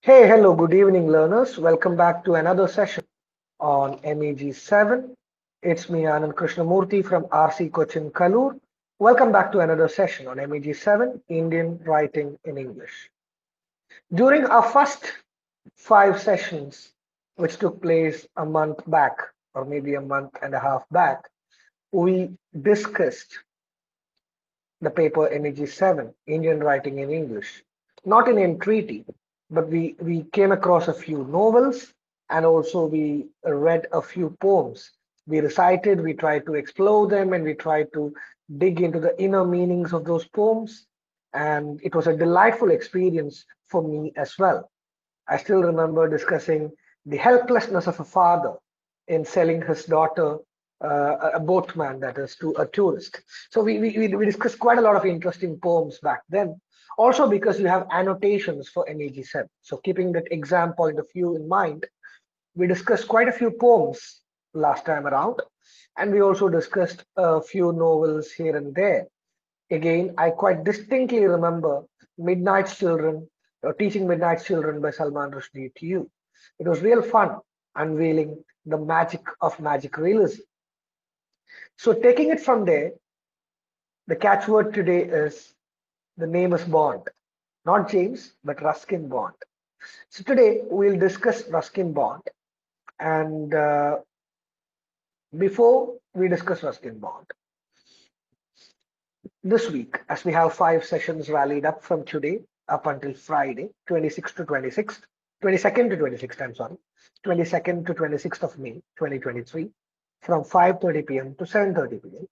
Hey, hello, good evening, learners. Welcome back to another session on MEG 7. It's me, Anand Krishnamoorthy from RC Cochin Kaloor. Welcome back to another session on MEG 7, Indian Writing in English. During our first five sessions, which took place a month back, or maybe a month and a half back, we discussed the paper MEG 7, Indian Writing in English, not in entreaty, but we, we came across a few novels and also we read a few poems. We recited, we tried to explore them, and we tried to dig into the inner meanings of those poems. And it was a delightful experience for me as well. I still remember discussing the helplessness of a father in selling his daughter, uh, a boatman, that is, to a tourist. So we, we, we discussed quite a lot of interesting poems back then. Also because you have annotations for MEG7. So keeping that exam point of view in mind, we discussed quite a few poems last time around. And we also discussed a few novels here and there. Again, I quite distinctly remember Midnight's Children, or Teaching Midnight's Children by Salman Rushdie to you. It was real fun unveiling the magic of magic realism. So taking it from there, the catchword today is the name is Bond, not James, but Ruskin Bond. So today we'll discuss Ruskin Bond. And uh, before we discuss Ruskin Bond, this week, as we have five sessions rallied up from today up until Friday, 26th to 26th, 22nd to 26th, I'm sorry, 22nd to 26th of May, 2023, from 5.30 p.m. to 7.30 p.m.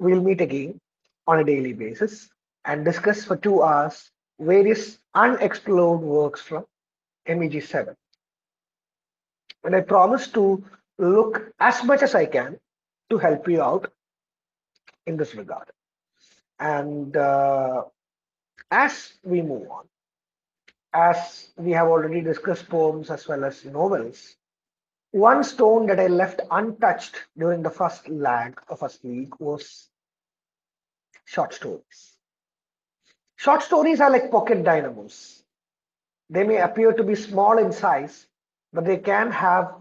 We'll meet again on a daily basis and discuss for two hours various unexplored works from MEG7. And I promise to look as much as I can to help you out in this regard. And uh, as we move on, as we have already discussed poems as well as novels, one stone that I left untouched during the first lag of first league was short stories. Short stories are like pocket dynamos. They may appear to be small in size, but they can have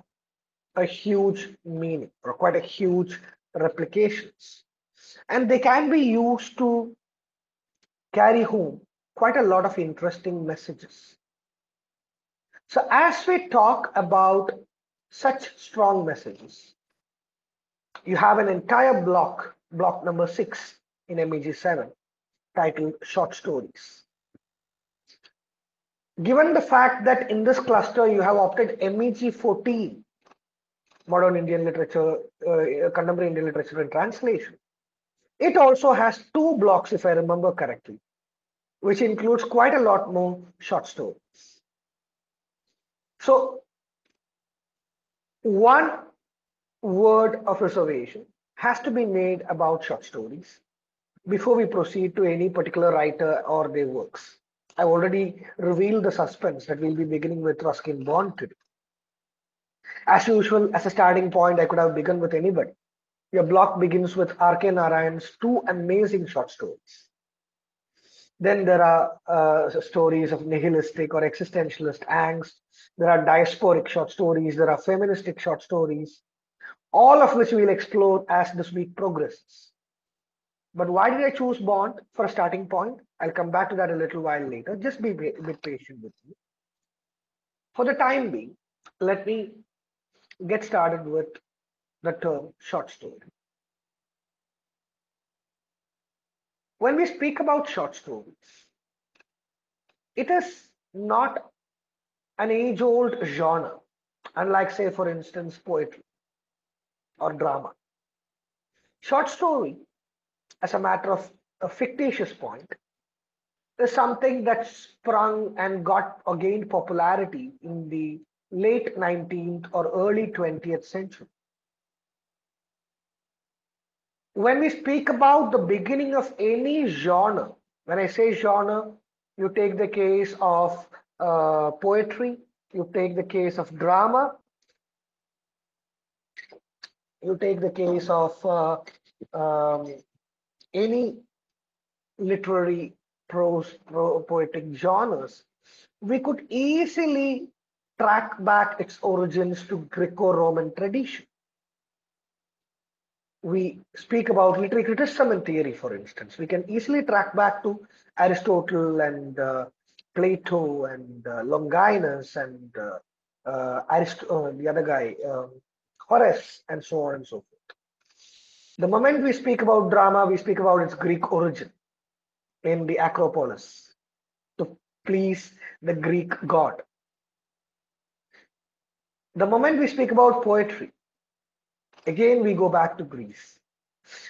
a huge meaning or quite a huge replications. And they can be used to carry home quite a lot of interesting messages. So as we talk about such strong messages, you have an entire block, block number six in MEG7, titled Short Stories. Given the fact that in this cluster you have opted MEG 14, Modern Indian Literature, uh, Contemporary Indian Literature and Translation, it also has two blocks, if I remember correctly, which includes quite a lot more short stories. So, one word of reservation has to be made about short stories before we proceed to any particular writer or their works. I've already revealed the suspense that we'll be beginning with Ruskin Bond today. As usual, as a starting point, I could have begun with anybody. Your block begins with R.K. Narayan's two amazing short stories. Then there are uh, stories of nihilistic or existentialist angst. There are diasporic short stories. There are feministic short stories, all of which we'll explore as this week progresses. But why did I choose Bond for a starting point? I'll come back to that a little while later. Just be a bit patient with me. For the time being, let me get started with the term short story. When we speak about short stories, it is not an age-old genre, unlike, say, for instance, poetry or drama. Short story as a matter of a fictitious point, is something that sprung and got or gained popularity in the late 19th or early 20th century. When we speak about the beginning of any genre, when I say genre, you take the case of uh, poetry, you take the case of drama, you take the case of uh, um, any literary prose pro poetic genres we could easily track back its origins to Greco-Roman tradition. We speak about literary criticism and theory, for instance. We can easily track back to Aristotle and uh, Plato and uh, Longinus and uh, uh, Arist- uh, the other guy, um, Horace, and so on and so forth. The moment we speak about drama, we speak about its Greek origin in the Acropolis to please the Greek god. The moment we speak about poetry, again we go back to Greece.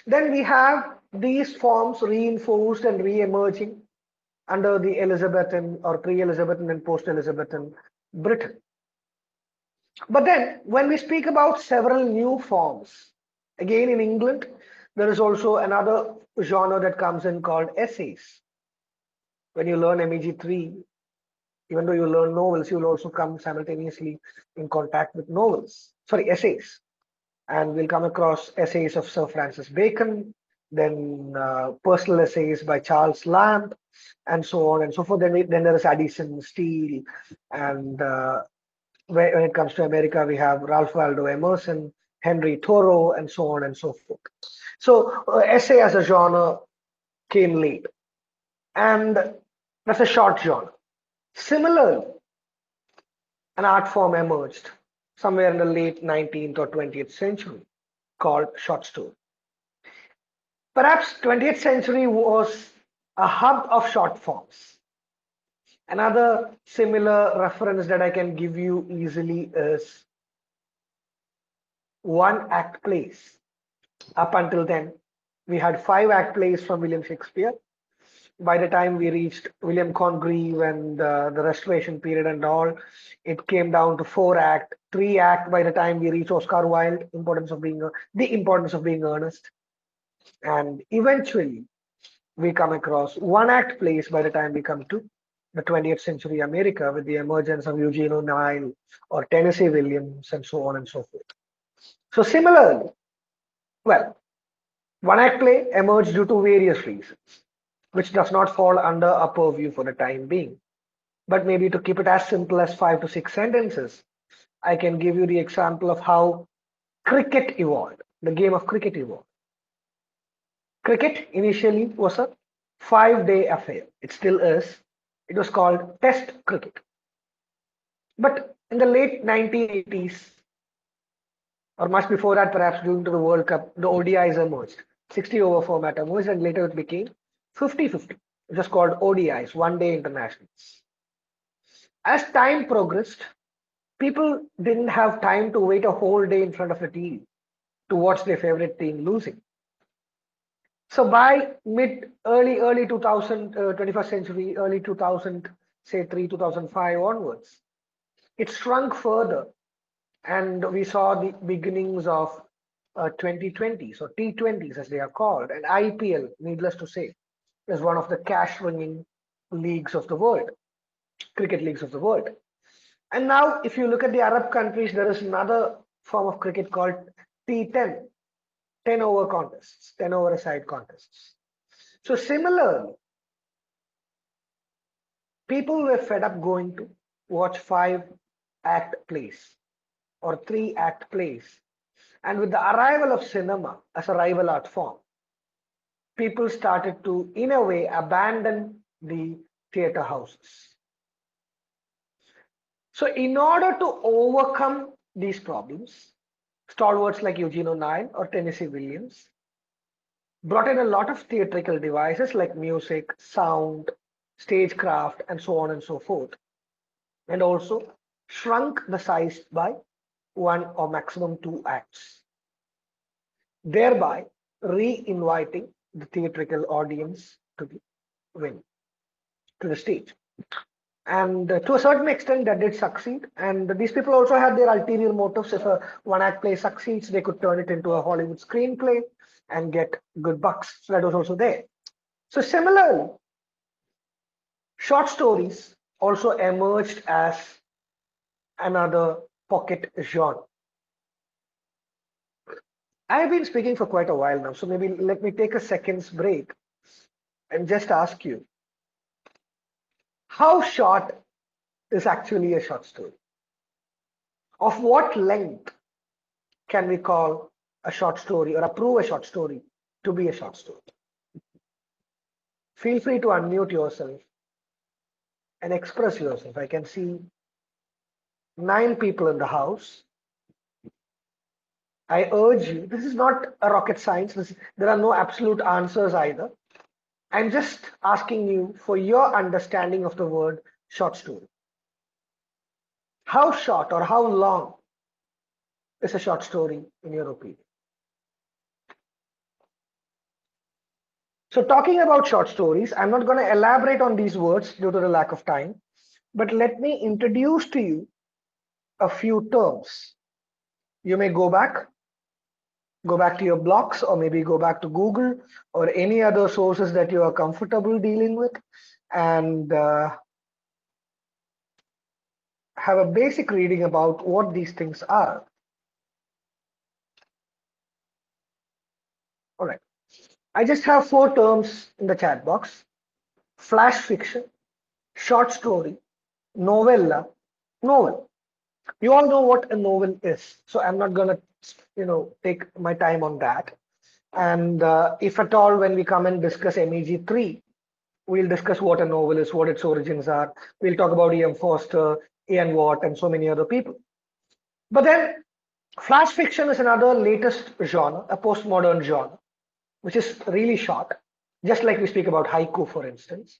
Then we have these forms reinforced and re-emerging under the Elizabethan or pre-Elizabethan and post-Elizabethan Britain. But then when we speak about several new forms, again in England, there is also another genre that comes in called essays. When you learn MEG3, even though you learn novels, you'll also come simultaneously in contact with novels, sorry, essays. And we'll come across essays of Sir Francis Bacon, then uh, personal essays by Charles Lamb, and so on and so forth. Then, then there is Addison Steele, and uh, when it comes to America, we have Ralph Waldo Emerson, Henry Thoreau, and so on and so forth. So, uh, essay as a genre came late, and that's a short genre. Similarly, an art form emerged somewhere in the late 19th or 20th century called short story. Perhaps 20th century was a hub of short forms. Another similar reference that I can give you easily is one act plays. Up until then, we had five act plays from William Shakespeare. By the time we reached William Congreve and uh, the Restoration period and all, it came down to four act, three act. By the time we reach Oscar Wilde, importance of being the importance of being earnest, and eventually we come across one act plays by the time we come to the 20th century America with the emergence of Eugene O'Neill or Tennessee Williams and so on and so forth. So similarly, well, one act play emerged due to various reasons, which does not fall under a purview for the time being. But maybe to keep it as simple as five to six sentences, I can give you the example of how cricket evolved, the game of cricket evolved. Cricket initially was a five day affair. It still is. It was called Test cricket. But in the late 1980s, or much before that, perhaps during the World Cup, the ODIs emerged. 60 over format emerged, and later it became 50 50. It was called ODIs, one day internationals. As time progressed, people didn't have time to wait a whole day in front of the TV to watch their favorite team losing. So by mid early early 2000 uh, 21st century early 2000 say 3 2005 onwards it shrunk further and we saw the beginnings of uh, 2020 so T20s as they are called and IPL needless to say is one of the cash bringing leagues of the world cricket leagues of the world. And now if you look at the Arab countries there is another form of cricket called T10 10 over contests, 10 over side contests. So similarly, people were fed up going to watch five act plays or three act plays. And with the arrival of cinema as a rival art form, people started to, in a way, abandon the theater houses. So in order to overcome these problems, stalwarts like Eugene O'Neill or Tennessee Williams brought in a lot of theatrical devices like music, sound, stagecraft, and so on and so forth, and also shrunk the size by one or maximum two acts, thereby re-inviting the theatrical audience to the wing, to the stage. And uh, to a certain extent that did succeed. And these people also had their ulterior motives. If a one act play succeeds they could turn it into a hollywood screenplay and get good bucks. So that was also there. So similarly short stories also emerged as another pocket genre i have been speaking for quite a while now so maybe let me take a second's break and just ask you how short is actually a short story? Of what length can we call a short story or approve a short story to be a short story? Feel free to unmute yourself and express yourself. I can see nine people in the house. I urge you, this is not a rocket science. This, there are no absolute answers either. I'm just asking you for your understanding of the word short story. How short or how long is a short story in your opinion? So talking about short stories, I'm not going to elaborate on these words due to the lack of time, but let me introduce to you a few terms. You may go back, go back to your blocks or maybe go back to Google or any other sources that you are comfortable dealing with and uh, have a basic reading about what these things are. All right. I just have four terms in the chat box. Flash fiction, short story, novella, novel. You all know what a novel is, so I'm not going to, you know, take my time on that. And uh, if at all, when we come and discuss MEG 3, we'll discuss what a novel is, what its origins are. We'll talk about E.M. Forster, Ian Watt, and so many other people. But then, flash fiction is another latest genre, a postmodern genre which is really short, just like we speak about haiku, for instance.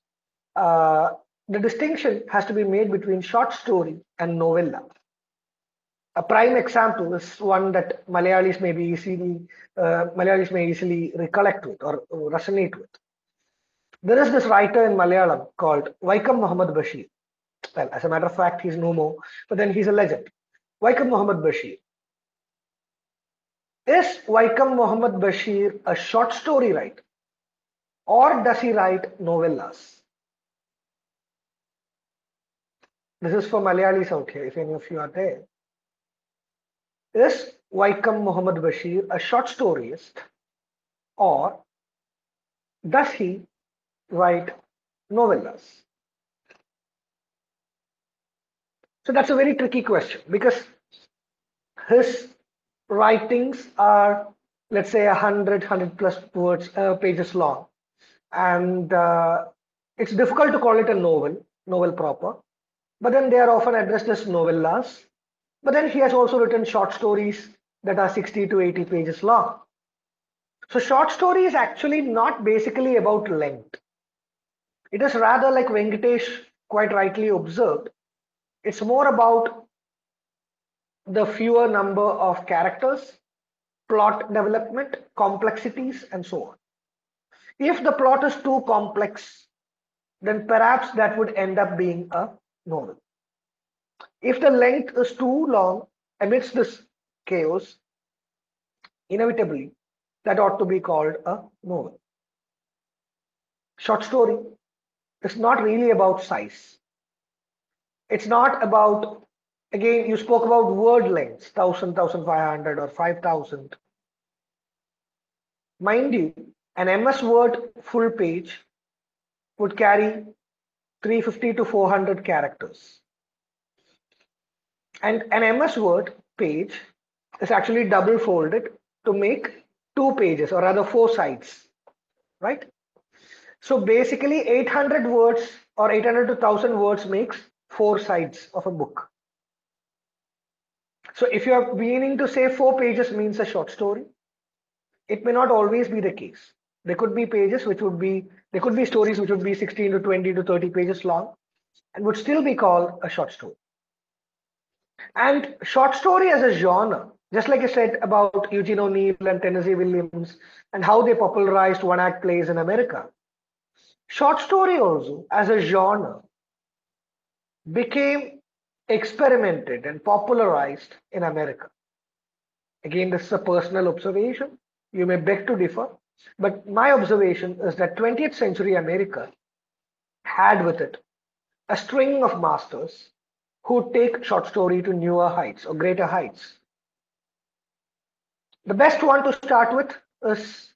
Uh, the distinction has to be made between short story and novella. A prime example is one that Malayalis may be easily uh, Malayalis may easily recollect with or resonate with. There is this writer in Malayalam called Vaikam Muhammad Bashir. Well, as a matter of fact, he's no more, but then he's a legend. Vaikam Muhammad Bashir. Is Vaikam Muhammad Bashir a short story writer? Or does he write novellas? This is for Malayalis out here, if any of you are there. Is Vaikam Muhammad Bashir a short storyist? Or does he write novellas? So that's a very tricky question because his writings are, let's say, 100, 100 plus words, uh, pages long. And uh, it's difficult to call it a novel, novel proper. But then they are often addressed as novellas. But then he has also written short stories that are 60 to 80 pages long. So short story is actually not basically about length. It is rather like Venkatesh quite rightly observed. It's more about the fewer number of characters, plot development, complexities, and so on. If the plot is too complex, then perhaps that would end up being a novel. If the length is too long amidst this chaos, inevitably that ought to be called a novel. Short story is not really about size. It's not about Again, you spoke about word lengths, 1000, 1500 or 5000. Mind you, an MS Word full page would carry 350 to 400 characters. And an MS Word page is actually double folded to make two pages or rather four sides, right? So basically 800 words or 800 to 1000 words makes four sides of a book. So if you are meaning to say four pages means a short story, it may not always be the case. There could be pages which would be, there could be stories which would be 16 to 20 to 30 pages long and would still be called a short story. And short story as a genre, just like I said about Eugene O'Neill and Tennessee Williams and how they popularized one act plays in America, short story also as a genre became experimented and popularized in America. Again, this is a personal observation. You may beg to differ, but my observation is that 20th century America had with it a string of masters who take short story to newer heights or greater heights. The best one to start with is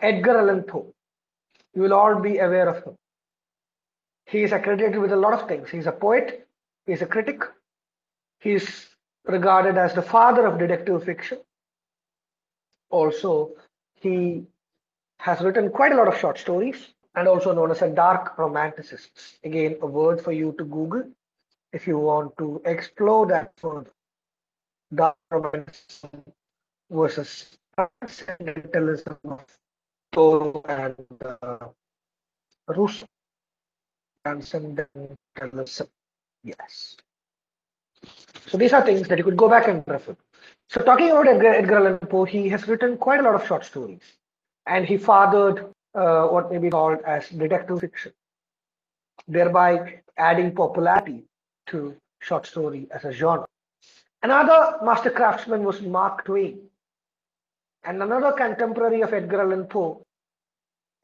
Edgar Allan Poe. You will all be aware of him. He is accredited with a lot of things. He's a poet, He's a critic. He's regarded as the father of detective fiction. Also, he has written quite a lot of short stories and also known as a dark romanticist. Again, a word for you to Google if you want to explore that further. Romanticism versus transcendentalism of Thoreau and uh, Rousseau. Transcendentalism. Yes. So these are things that you could go back and refer. So talking about Edgar, Edgar Allan Poe, he has written quite a lot of short stories, and he fathered uh, what may be called as detective fiction, thereby adding popularity to short story as a genre. Another master craftsman was Mark Twain, and another contemporary of Edgar Allan Poe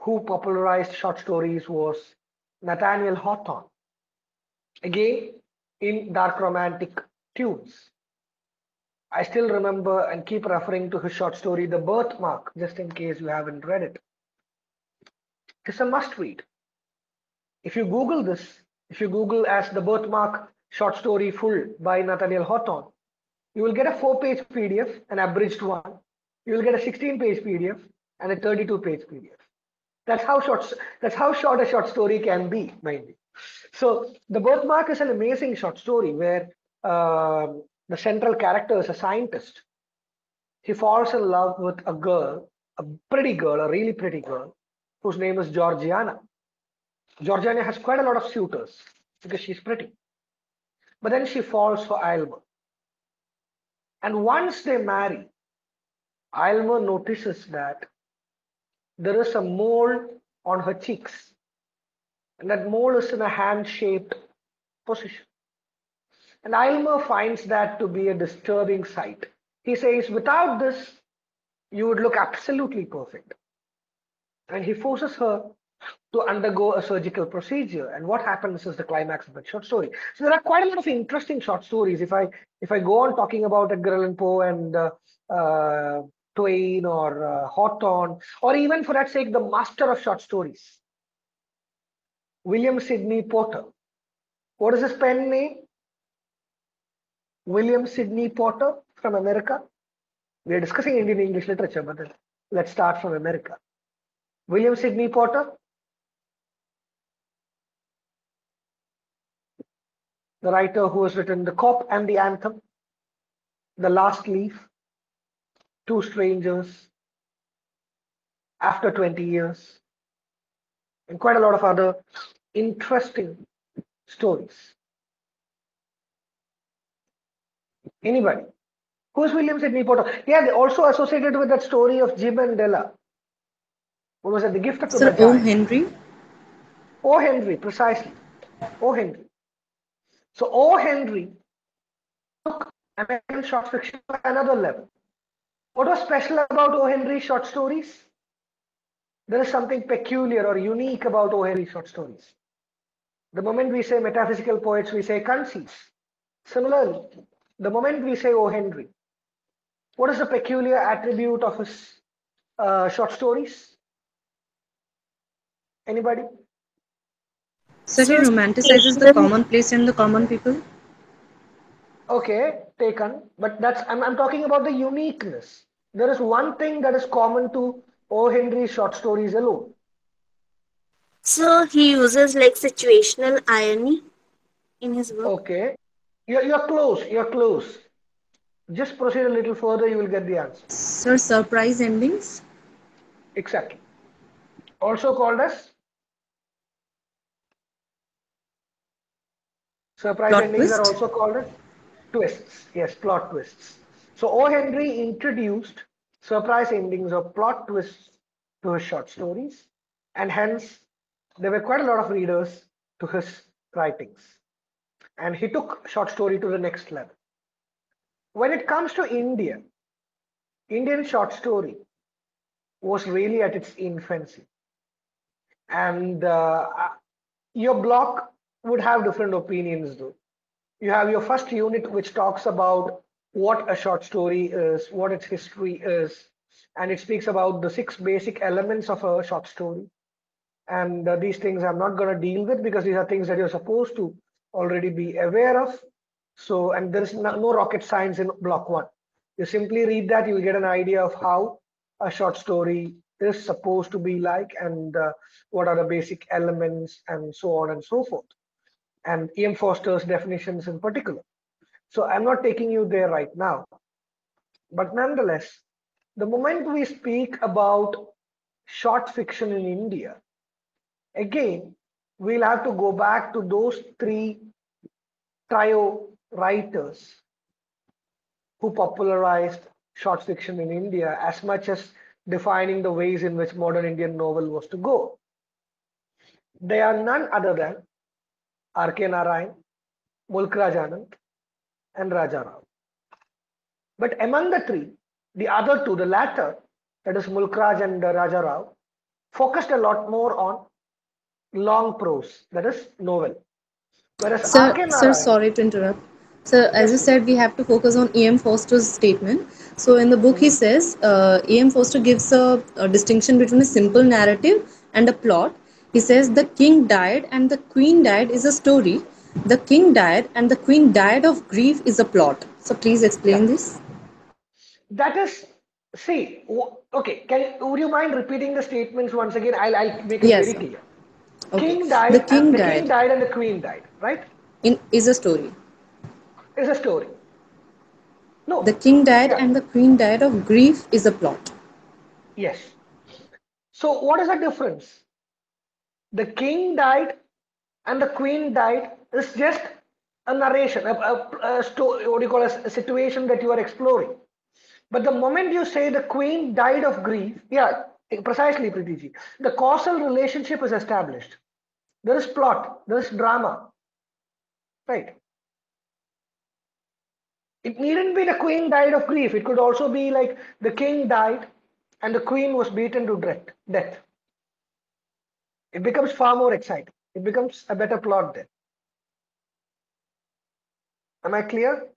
who popularized short stories was Nathaniel Hawthorne. Again, in dark romantic tunes. I still remember and keep referring to his short story, The Birthmark, just in case you haven't read it. It's a must read. If you Google this, if you Google as The Birthmark short story full by Nathaniel Hawthorne, you will get a four page PDF, an abridged one. You will get a 16 page PDF and a 32 page PDF. That's how short, that's how short a short story can be, mind you. So the birthmark is an amazing short story where uh, the central character is a scientist. He falls in love with a girl, a pretty girl, a really pretty girl, whose name is Georgiana. Georgiana has quite a lot of suitors because she's pretty. But then she falls for Aylmer. And once they marry, Aylmer notices that there is a mole on her cheeks and that mole is in a hand-shaped position. And Aylmer finds that to be a disturbing sight. He says, without this, you would look absolutely perfect. And he forces her to undergo a surgical procedure. And what happens is the climax of the short story. So there are quite a lot of interesting short stories. If I if I go on talking about Edgar Allan Poe and uh, uh, Twain or uh, Hawthorne, or even for that sake, the master of short stories, William Sydney Porter. What is his pen name? William Sydney Porter from America. We are discussing Indian English literature, but let's start from America. William Sydney Porter. The writer who has written The Cop and the Anthem, The Last Leaf, Two Strangers, After 20 Years, and quite a lot of other interesting stories. Anybody? Who's William Sydney Porter? Yeah, they also associated with that story of Jim and Della. What was it? The gift of the Sir O. Henry? O. Henry, precisely. O. Henry. So O. Henry took American short fiction to another level. What was special about O. Henry's short stories? There is something peculiar or unique about O. Henry short stories. The moment we say metaphysical poets, we say concise. Similarly, the moment we say O. Henry, what is the peculiar attribute of his uh, short stories? Anybody? So he romanticizes the commonplace and the common people? Okay, taken. But that's I'm, I'm talking about the uniqueness. There is one thing that is common to O. Henry's short stories alone. So he uses like situational irony in his work. Okay. You're, you're close. You're close. Just proceed a little further, you will get the answer. Sir, surprise endings? Exactly. Also called as surprise Plot endings are also called as twists. Yes, plot twists. So O. Henry introduced surprise endings or plot twists to his short stories, and hence there were quite a lot of readers to his writings. And he took short story to the next level. When it comes to India, Indian short story was really at its infancy. And uh, your block would have different opinions though. You have your first unit which talks about what a short story is, what its history is, and it speaks about the six basic elements of a short story. And uh, these things I'm not going to deal with because these are things that you're supposed to already be aware of. So, and there is no, no rocket science in block one. You simply read that, you'll get an idea of how a short story is supposed to be like and uh, what are the basic elements and so on and so forth. And E.M. Forster's definitions in particular. So I'm not taking you there right now. But nonetheless, the moment we speak about short fiction in India, again, we'll have to go back to those three trio writers who popularized short fiction in India as much as defining the ways in which modern Indian novel was to go. They are none other than R.K. Narayan, Mulk Raj Anand, and Raja Rao. But among the three, the other two, the latter, that is Mulk Raj and uh, Raja Rao, focused a lot more on long prose, that is novel. Whereas Sir, R.K. sir, sorry to interrupt. So, as you said, we have to focus on E.M. Forster's statement. So, in the book, he says uh, E.M. Forster gives a, a distinction between a simple narrative and a plot. He says the king died and the queen died is a story. The king died and the queen died of grief is a plot. So, please explain this. that is, see, okay, can would you mind repeating the statements once again? I'll, I'll make it Yes, very sir. clear. Okay. King died, The king and the died king died and the queen died, right? in is a story. Is a story. No, The king died Yeah. and the queen died of grief is a plot. Yes. So what is the difference? The king died and the queen died is just a narration, a, a, a sto- what do you call a, a situation that you are exploring. But the moment you say the queen died of grief, yeah, eh, precisely, Pritiji, the causal relationship is established. There is plot, there is drama, right? It needn't be the queen died of grief. It could also be like the king died and the queen was beaten to death. It becomes far more exciting. It becomes a better plot then. Am I clear?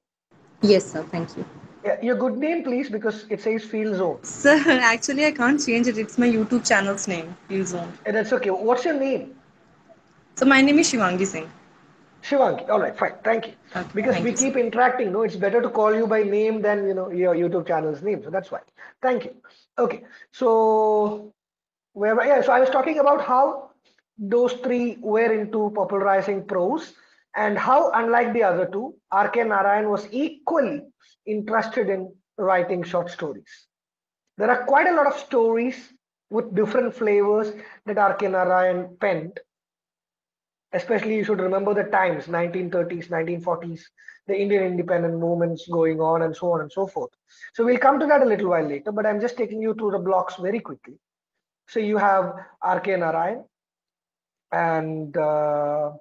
Yes, sir. Thank you. Yeah, your good name, please, because it says Field Zone. Sir, actually, I can't change it. It's my YouTube channel's name, Feel Zone. And that's okay. What's your name? So, my name is Shivangi Singh. Shivangi. All right, fine. Thank you. Okay, Because thank we you, keep sir. interacting, no, it's better to call you by name than you know your YouTube channel's name. So that's why. Thank you. Okay. So where yeah, so I was talking about how those three were into popularizing prose and how, unlike the other two, R.K. Narayan was equally interested in writing short stories. There are quite a lot of stories with different flavors that R.K. Narayan penned especially you should remember the times 1930s 1940s the indian independent movements going on and so on and so forth so we'll come to that a little while later but i'm just taking you through the blocks very quickly so you have rk narayan and uh,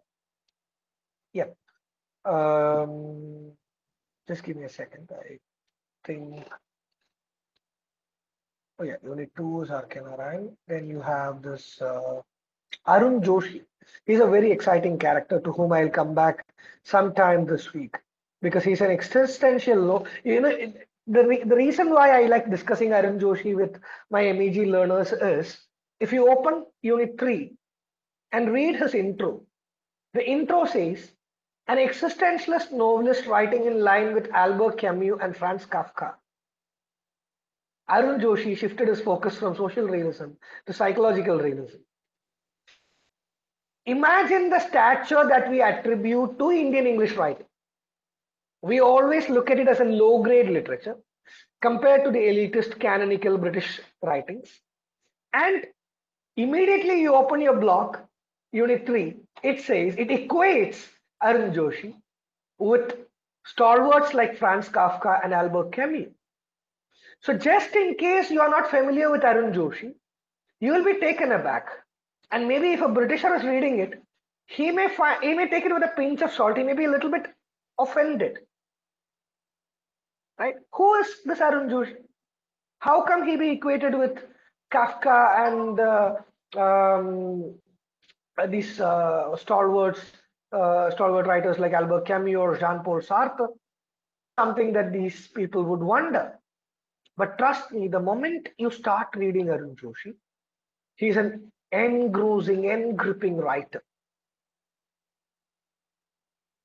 yeah um, just give me a second i think oh yeah unit 2 is rk narayan then you have this uh, Arun Joshi. He's a very exciting character to whom I'll come back sometime this week because he's an existential. You know, the re- the reason why I like discussing Arun Joshi with my MEG learners is if you open Unit Three and read his intro, the intro says an existentialist novelist writing in line with Albert Camus and Franz Kafka. Arun Joshi shifted his focus from social realism to psychological realism. Imagine the stature that we attribute to Indian English writing. We always look at it as a low grade literature compared to the elitist canonical British writings. And immediately you open your block, Unit 3, it says it equates Arun Joshi with stalwarts like Franz Kafka and Albert Camus. So, just in case you are not familiar with Arun Joshi, you will be taken aback. And maybe if a Britisher is reading it, he may find he may take it with a pinch of salt. He may be a little bit offended. Right? Who is this Arun Joshi? How come he be equated with Kafka and uh, um, these uh, stalwarts, uh, stalwart writers like Albert Camus or Jean-Paul Sartre? Something that these people would wonder. But trust me, the moment you start reading Arun Joshi, he's an engrossing, engripping writer.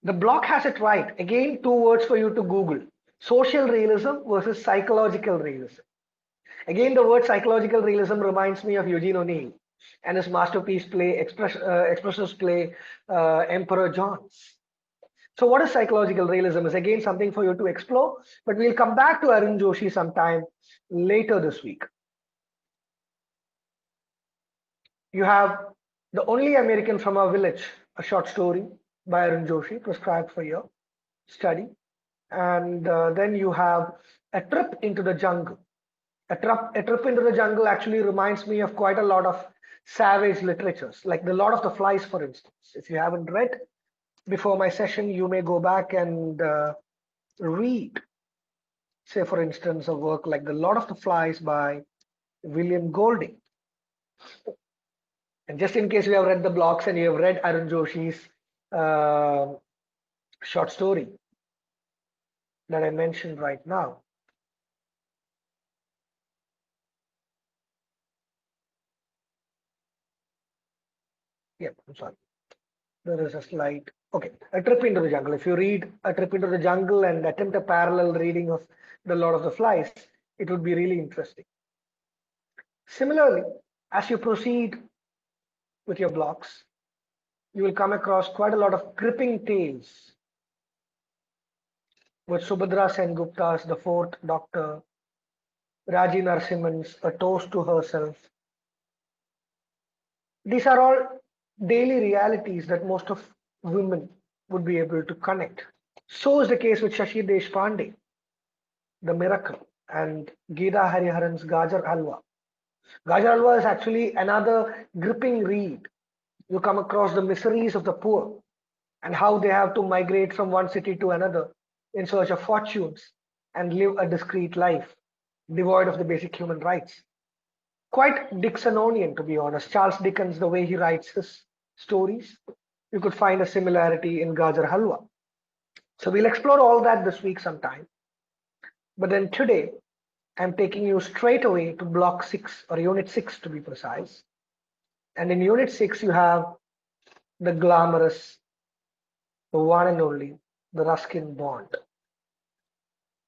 The block has it right. Again, two words for you to Google. Social realism versus psychological realism. Again, the word psychological realism reminds me of Eugene O'Neill and his masterpiece play, express, uh, play, uh, Emperor Jones. So what is psychological realism is again something for you to explore, but we'll come back to Arun Joshi sometime later this week. You have The Only American from Our Village, a short story by Arun Joshi, prescribed for your study. And uh, then you have A Trip into the Jungle. A trip, a trip into the jungle actually reminds me of quite a lot of savage literatures, like The Lord of the Flies, for instance. If you haven't read before my session, you may go back and uh, read, say, for instance, a work like The Lord of the Flies by William Golding. And just in case you have read the blocks and you have read Arun Joshi's uh, short story that I mentioned right now. Yeah, I'm sorry. There is a slide. Okay, A Trip into the Jungle. If you read A Trip into the Jungle and attempt a parallel reading of The Lord of the Flies, it would be really interesting. Similarly, as you proceed with your blocks, you will come across quite a lot of gripping tales with Subhadra Sengupta's The Fourth Doctor, Raji Narasimhan's A Toast to Herself. These are all daily realities that most of women would be able to connect. So is the case with Shashi Deshpande, The Miracle, and Githa Hariharan's Gajar Halwa. Gajar Halwa is actually another gripping read. You come across the miseries of the poor and how they have to migrate from one city to another in search of fortunes and live a discreet life devoid of the basic human rights. Quite Dixononian, to be honest. Charles Dickens, the way he writes his stories, you could find a similarity in Gajar Halwa. So we'll explore all that this week sometime. But then today, I'm taking you straight away to block six or unit six to be precise. And in unit six, you have the glamorous, the one and only, the Ruskin Bond.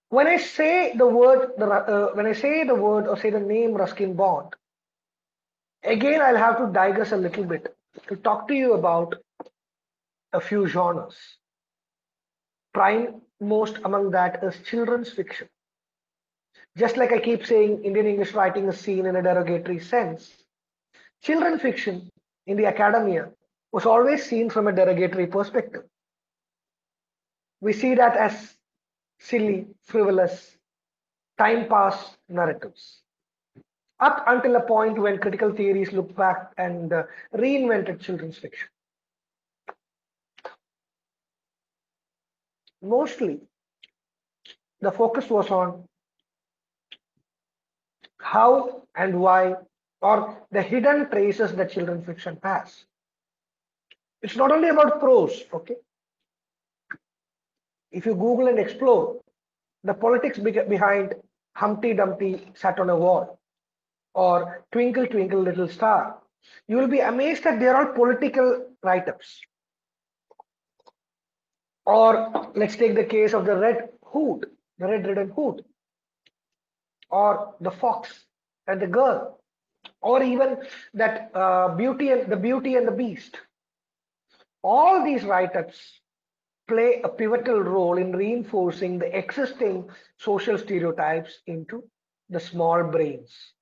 When I say the word, the, uh, when I say the word or say the name Ruskin Bond, again I'll have to digress a little bit to talk to you about a few genres. Prime most among that is children's fiction. Just like I keep saying, Indian English writing is seen in a derogatory sense. Children fiction in the academia was always seen from a derogatory perspective. We see that as silly, frivolous, time pass narratives. Up until a point when critical theories looked back and uh, reinvented children's fiction. Mostly, the focus was on how and why or the hidden traces that children's fiction has. It's not only about prose, okay? If you Google and explore the politics behind Humpty Dumpty sat on a wall or Twinkle Twinkle Little Star, you will be amazed that they are all political write-ups. Or let's take the case of the Red Hood, the Red Ridden Hood, or the Fox and the Girl, or even that uh, Beauty and the Beauty and the Beast. All these write-ups play a pivotal role in reinforcing the existing social stereotypes into the small brains.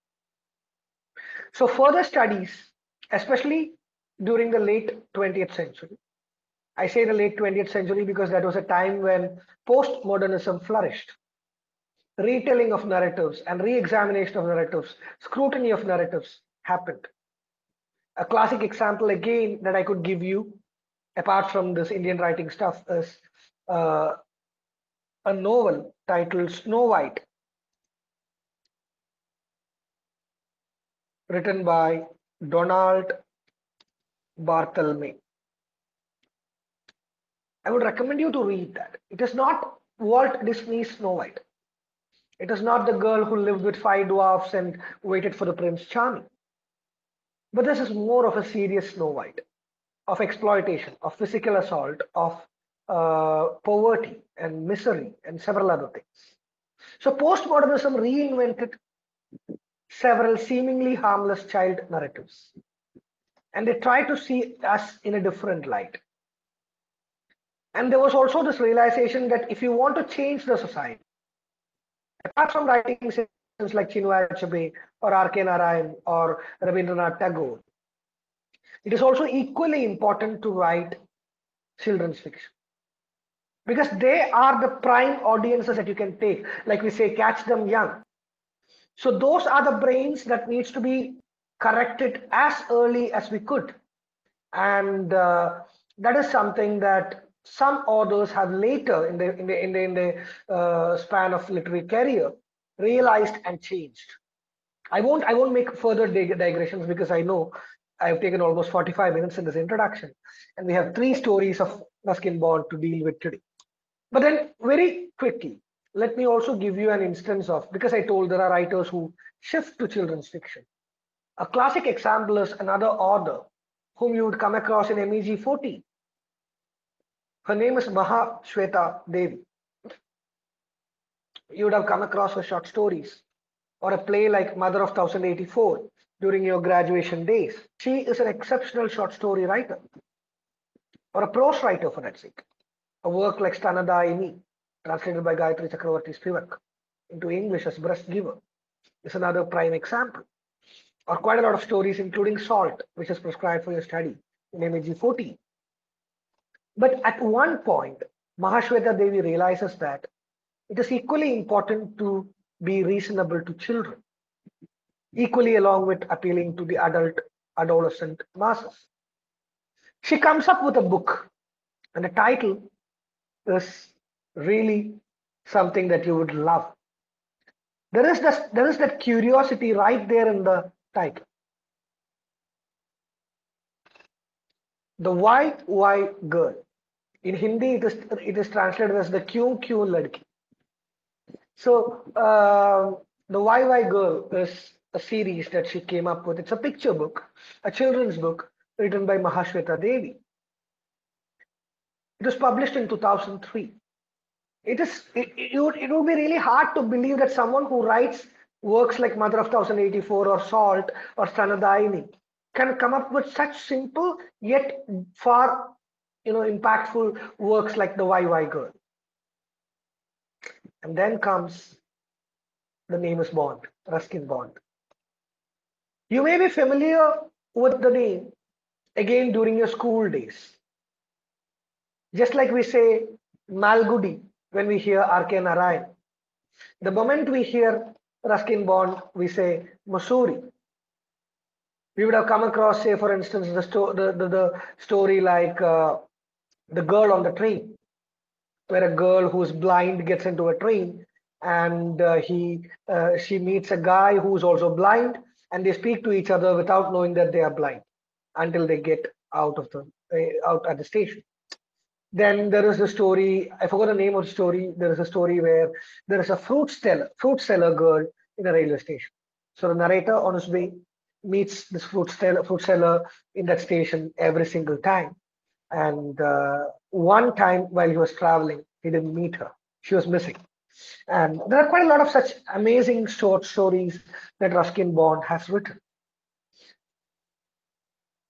So further studies, especially during the late 20th century, I say the late 20th century because that was a time when postmodernism flourished. Retelling of narratives and re-examination of narratives, scrutiny of narratives happened. A classic example again that I could give you, apart from this Indian writing stuff, is uh, a novel titled Snow White, written by Donald Barthelme. I would recommend you to read that. It is not Walt Disney's Snow White. It is not the girl who lived with five dwarfs and waited for the Prince Charming. But this is more of a serious Snow White, of exploitation, of physical assault, of uh, poverty and misery and several other things. So postmodernism reinvented several seemingly harmless child narratives. And they tried to see us in a different light. And there was also this realization that if you want to change the society, apart from writing like Chinua Achebe or R.K. Narayan or Rabindranath Tagore, it is also equally important to write children's fiction. Because they are the prime audiences that you can take. Like we say catch them young. So those are the brains that needs to be corrected as early as we could. And uh, that is something that some authors have later in the in the in the, in the uh, span of literary career realized and changed. I won't i won't make further dig- digressions because i know i've taken almost 45 minutes in this introduction and we have three stories of ruskin bond to deal with today. But then very quickly let me also give you an instance of because i told there are writers who shift to children's fiction. A classic example is another author whom you would come across in meg 40 her name is Maha Shweta Devi. You would have come across her short stories or a play like Mother of 1084 during your graduation days. She is an exceptional short story writer or a prose writer for that sake. A work like Stanadayini, translated by Gayatri Chakravorty Spivak into English as Breast Giver, is another prime example. Or quite a lot of stories, including Salt, which is prescribed for your study in MEG 14. But at one point, Mahashweta Devi realizes that it is equally important to be reasonable to children, equally along with appealing to the adult, adolescent masses. She comes up with a book, and the title is really something that you would love. There is this, there is that curiosity right there in the title. The Why Why Girl. In Hindi, it is it is translated as the Kyun Kyun Ladki. So uh, the Why Why Girl is a series that she came up with. It's a picture book, a children's book written by Mahashweta Devi. It was published in 2003. It is it, it, would, it would be really hard to believe that someone who writes works like Mother of 1084 or Salt or Stanadayini can come up with such simple yet far you know impactful works like the Why Why Girl. And then comes the name is Bond, Ruskin Bond. You may be familiar with the name again during your school days. Just like we say Malgudi when we hear R.K. Narayan. The moment we hear Ruskin Bond, we say Mussoorie. We would have come across, say, for instance, the, sto- the, the, the story like uh, The Girl on the Train, where a girl who's blind gets into a train and uh, he uh, she meets a guy who's also blind and they speak to each other without knowing that they are blind until they get out of the uh, out at the station. Then there is a story i forgot the name of the story there is a story where there is a fruit seller fruit seller girl in a railway station. So the narrator on his way meets this fruit seller fruit seller in that station every single time. And uh, one time while he was traveling he didn't meet her. She was missing and there are quite a lot of such amazing short stories that Ruskin Bond has written.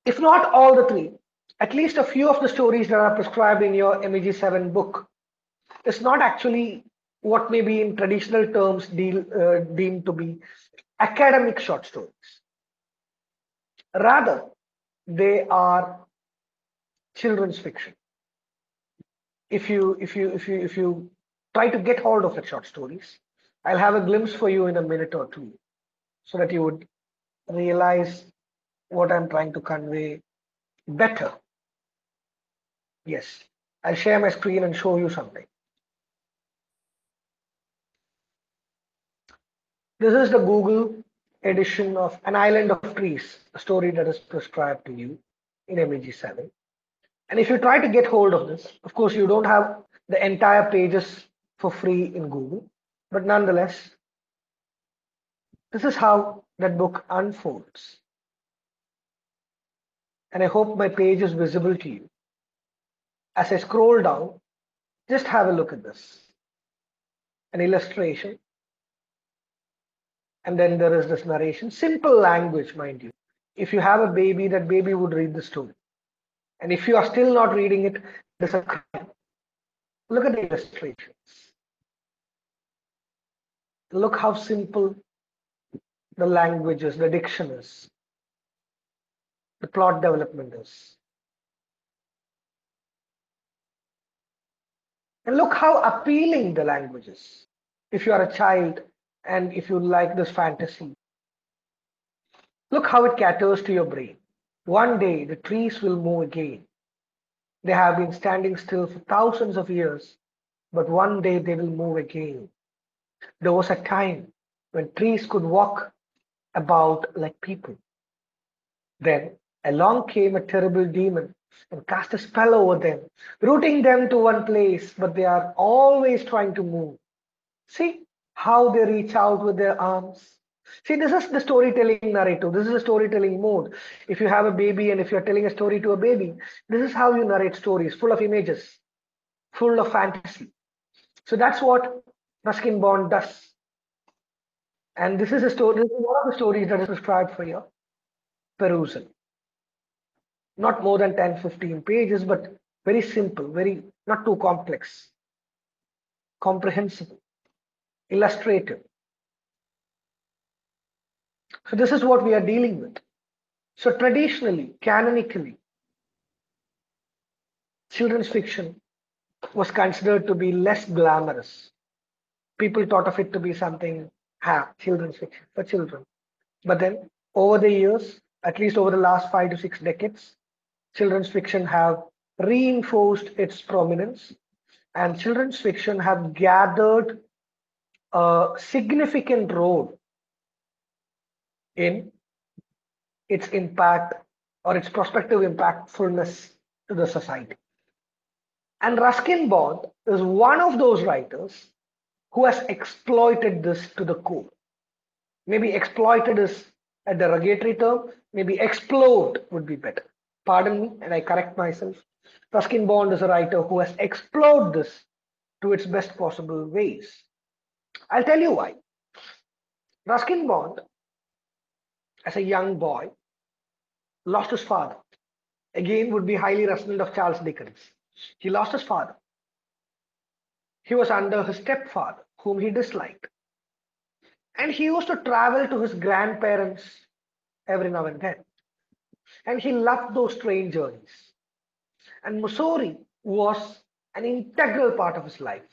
If not all the three, at least a few of the stories that are prescribed in your MEG 7 book is not actually what may be in traditional terms deal, uh, deemed to be academic short stories. Rather, they are children's fiction. If you if you if you if you try to get hold of the short stories. I'll have a glimpse for you in a minute or two so that you would realize what I'm trying to convey better. Yes, I'll share my screen and show you something. This is the Google edition of An Island of Trees, a story that is prescribed to you in MEG7. And if you try to get hold of this, of course, you don't have the entire pages for free in Google. But nonetheless, this is how that book unfolds. And I hope my page is visible to you. As I scroll down, Just have a look at this. An illustration. And then there is this narration. Simple language, mind you. If you have a baby, that baby would read the story. And if you are still not reading it, there's a crime. Look at the illustrations. Look how simple the language is, the diction is, the plot development is. And look how appealing the language is. If you are a child and if you like this fantasy, look how it caters to your brain. One day the trees will move again. They have been standing still for thousands of years, but one day they will move again. There was a time when trees could walk about like people. Then along came a terrible demon and cast a spell over them, rooting them to one place, but they are always trying to move. See how they reach out with their arms. See, this is the storytelling narrative. This is a storytelling mode. If you have a baby and if you're telling a story to a baby, this is how you narrate stories, full of images, full of fantasy. So that's what Ruskin Bond does. And this is a story, this is one of the stories that is prescribed for your perusal. Not more than 10, 15 pages, but very simple, very not too complex, comprehensible, illustrative. So this is what we are dealing with. So traditionally, canonically, children's fiction was considered to be less glamorous. People thought of it to be something, ha, children's fiction for children. But then over the years, at least over the last five to six decades, children's fiction have reinforced its prominence and children's fiction have gathered a significant role in its impact or its prospective impactfulness to the society. And Ruskin Bond is one of those writers who has exploited this to the core. Maybe exploited is a derogatory term, maybe explode would be better. Pardon me, and I correct myself. Ruskin Bond is a writer who has explored this to its best possible ways. I'll tell you why. Ruskin Bond as a young boy, lost his father. Again, would be highly resonant of Charles Dickens. He lost his father. He was under his stepfather, whom he disliked. And he used to travel to his grandparents every now and then. And he loved those train journeys. And Mussoorie was an integral part of his life.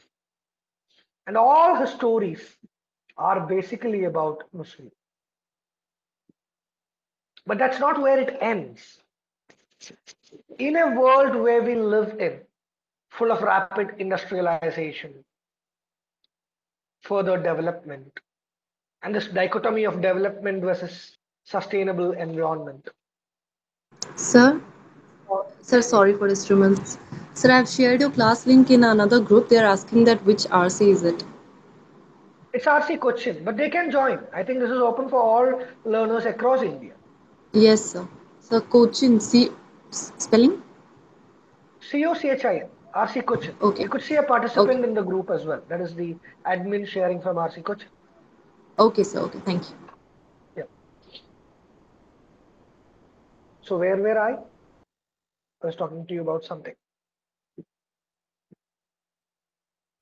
And all his stories are basically about Mussoorie. But that's not where it ends. In a world where we live in, full of rapid industrialization, further development, and this dichotomy of development versus sustainable environment. Sir, sir, sorry for disturbance. Sir, I've shared your class link in another group. They're asking that which RC is it? It's RC Cochin, but they can join. I think this is open for all learners across India. Yes, sir. Sir, Cochin, C spelling? C O C H I N, RC Cochin. Okay. You could see a participant Okay. in the group as well. That is the admin sharing from RC Cochin. Okay, sir. Okay, thank you. Yeah. So where were I? I was talking to you about something.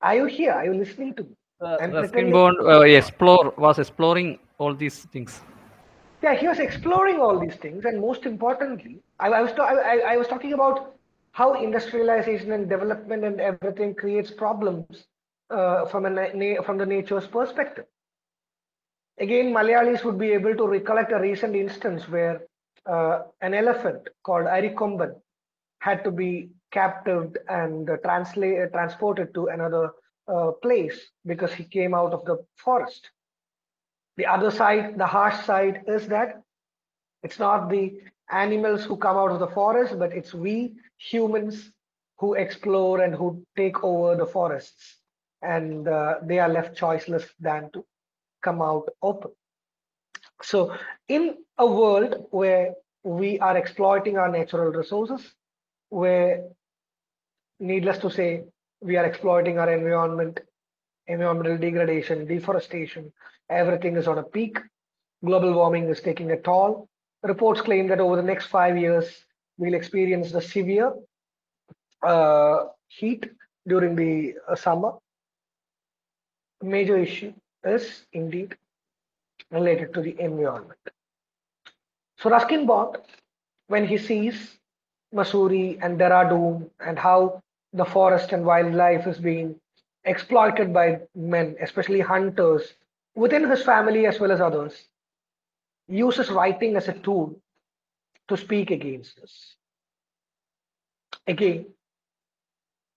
Are you here? Are you listening to me? Uh, I'm Ruskin pretending- Bond uh, explore was exploring all these things. Yeah, he was exploring all these things, and most importantly, I, I was ta- I, I- I was talking about how industrialization and development and everything creates problems uh, from a from the nature's perspective. Again, Malayalis would be able to recollect a recent instance where uh, an elephant called Arikomban had to be captived and uh, translate, transported to another uh, place because he came out of the forest. The other side, the harsh side, is that it's not the animals who come out of the forest, but it's we humans who explore and who take over the forests. And uh, they are left choiceless than to come out open. So, in a world where we are exploiting our natural resources, where, needless to say, We are exploiting our environment, environmental degradation, deforestation. Everything is on a peak. Global warming is taking a toll. Reports claim that over the next five years, we'll experience the severe uh, heat during the uh, summer. Major issue is indeed related to the environment. So Ruskin Bond, when he sees Mussoorie and Dehradun and how the forest and wildlife is being exploited by men, especially hunters, within his family as well as others, uses writing as a tool to speak against this. Again,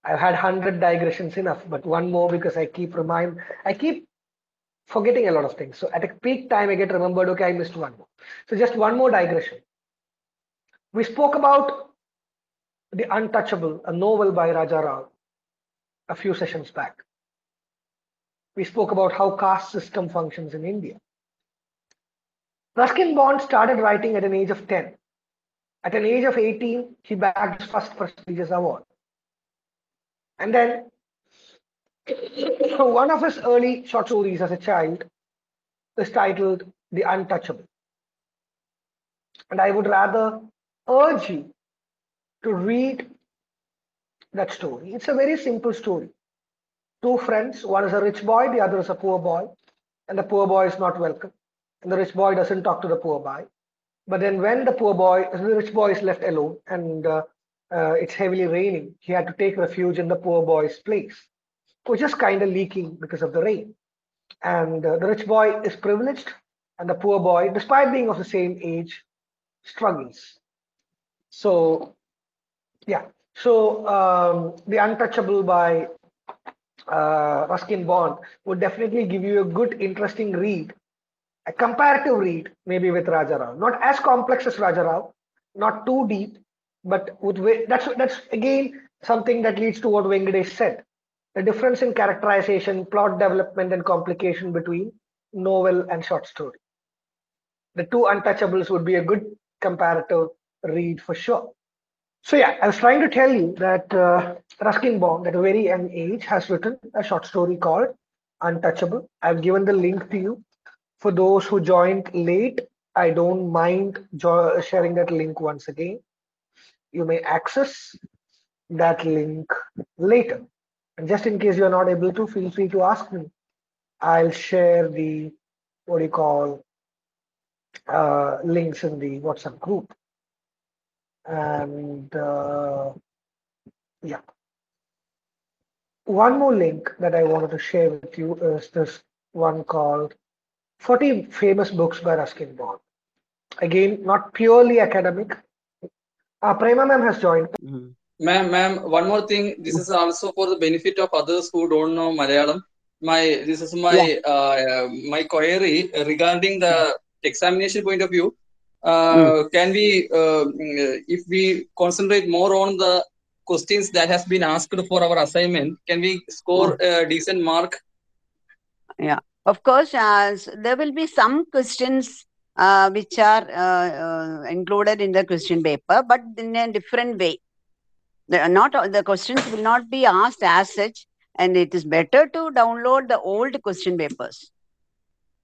I've had hundred digressions enough, but one more because I keep remind, I keep forgetting a lot of things. So at a peak time, I get remembered. Okay, I missed one more. So just one more digression. We spoke about the Untouchable, a novel by Raja Rao, a few sessions back. We spoke about how caste system functions in India. Ruskin Bond started writing at an age of 10. At an age of 18, he bagged his first prestigious award. And then one of his early short stories as a child is titled The Untouchable. And I would rather urge you to read that story. It's a very simple story. Two friends, one is a rich boy, the other is a poor boy, and the poor boy is not welcome. And the rich boy doesn't talk to the poor boy. But then when the poor boy, the rich boy is left alone and uh, uh, it's heavily raining, he had to take refuge in the poor boy's place, which is kind of leaking because of the rain. And uh, the rich boy is privileged, and the poor boy, despite being of the same age, struggles. So, yeah. So, um, The Untouchable by uh, Ruskin Bond would definitely give you a good, interesting read, a comparative read, maybe with Raja Rao. Not as complex as Raja Rao, not too deep, but with that's that's again something that leads to what Venkatesh said: the difference in characterization, plot development, and complication between novel and short story. The two untouchables would be a good comparative read for sure. So yeah, I was trying to tell you that uh, Ruskin Bond, at a very young age, has written a short story called Untouchable. I've given the link to you. For those who joined late, I don't mind sharing that link once again. You may access that link later. And just in case you're not able to, feel free to ask me. I'll share the, what do you call, uh, links in the WhatsApp group. And uh, yeah. One more link that I wanted to share with you is this one called 40 Famous Books by Ruskin Bond. Again, not purely academic. Uh, Prema ma'am has joined. Mm-hmm. Ma'am, ma'am, one more thing. This is also for the benefit of others who don't know Malayalam. My this is my yeah. uh, my query regarding the examination point of view. Uh, mm. Can we, uh, if we concentrate more on the questions that has been asked for our assignment, can we score mm. a decent mark? Yeah, of course, uh, there will be some questions uh, which are uh, uh, included in the question paper, but in a different way. The, not the questions will not be asked as such, and it is better to download the old question papers.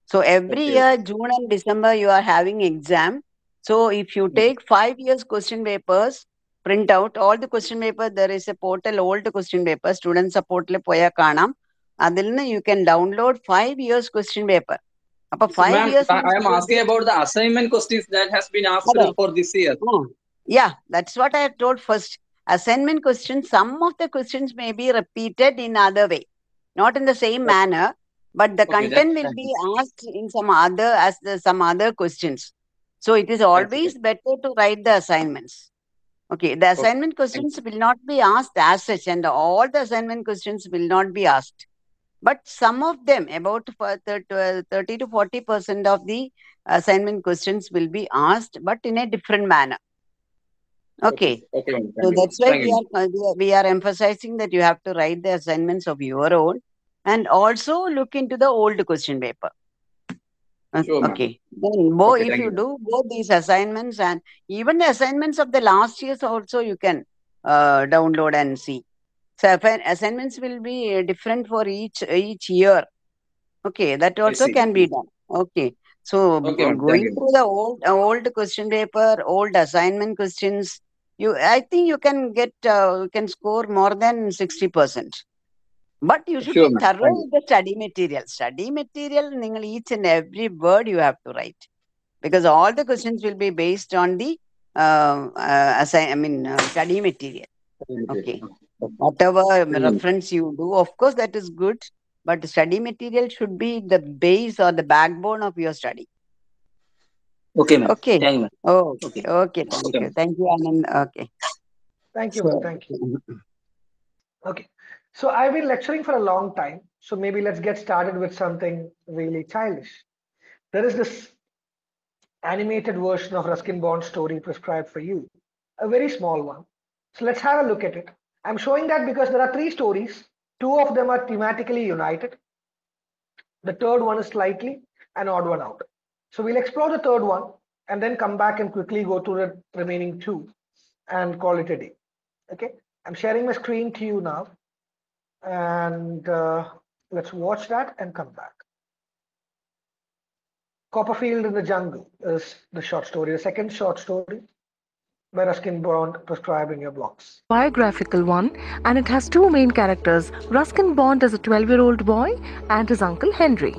So every okay. year, June and December, you are having exam. So if you mm-hmm. take five years question papers, print out all the question papers. There is a portal, old question papers. Students le poya kanam. അതിൽ നിന്ന് you can download five years question paper. Upper five so, years. I am asking about the assignment questions that has been asked okay. for this year. Oh, yeah, that's what I have told first. Assignment questions, some of the questions may be repeated in other way, not in the same okay. manner, but the okay, content will be asked in some other as the, some other questions. So it is always better to write the assignments. Okay, the assignment okay. questions will not be asked as such, and all the assignment questions will not be asked. But some of them, about 30 to 40 percent of the assignment questions will be asked, but in a different manner. Okay. okay. okay. So that's why we are, we are emphasizing that you have to write the assignments of your own and also look into the old question paper. Sure, okay. Then both, okay, if you, you, do both these assignments and even the assignments of the last years also you can uh, download and see. So assignments will be different for each each year. Okay, that also can be done. Okay. So okay, going through the old old question paper, old assignment questions, you I think you can get uh, you can score more than sixty percent. But you should sure, be thorough with the study material. Study material, Ningle each and every word you have to write. Because all the questions will be based on the uh, uh, assign, I mean, uh, study material. Okay. Whatever Mm. reference you do, of course, that is good. But the study material should be the base or the backbone of your study. Okay, ma'am. Okay. Thank you, ma'am. Oh, Okay. okay. Thank Okay, you. Thank you, Anand. Okay. Thank you, ma'am. Thank you. Okay. So I've been lecturing for a long time. So maybe let's get started with something really childish. There is this animated version of Ruskin Bond's story prescribed for you, a very small one. So let's have a look at it. I'm showing that because there are three stories. Two of them are thematically united. The third one is slightly an odd one out. So we'll explore the third one and then come back and quickly go to the remaining two and call it a day. Okay, I'm sharing my screen to you now. And uh, let's watch that and come back. Copperfield in the Jungle is the short story, the second short story by Ruskin Bond prescribed in your blocks. biographical one and it has two main characters Ruskin Bond as a 12 year old boy and his uncle Henry.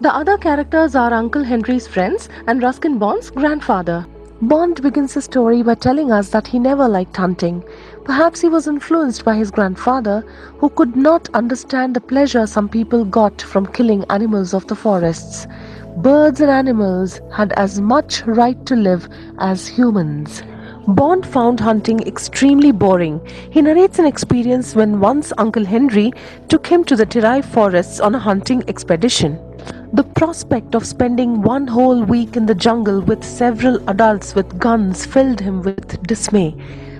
The other characters are Uncle Henry's friends and Ruskin Bond's grandfather. Bond begins his story by telling us that he never liked hunting. Perhaps he was influenced by his grandfather, who could not understand the pleasure some people got from killing animals of the forests. Birds and animals had as much right to live as humans. Bond found hunting extremely boring. He narrates an experience when once Uncle Henry took him to the Terai forests on a hunting expedition. The prospect of spending one whole week in the jungle with several adults with guns filled him with dismay.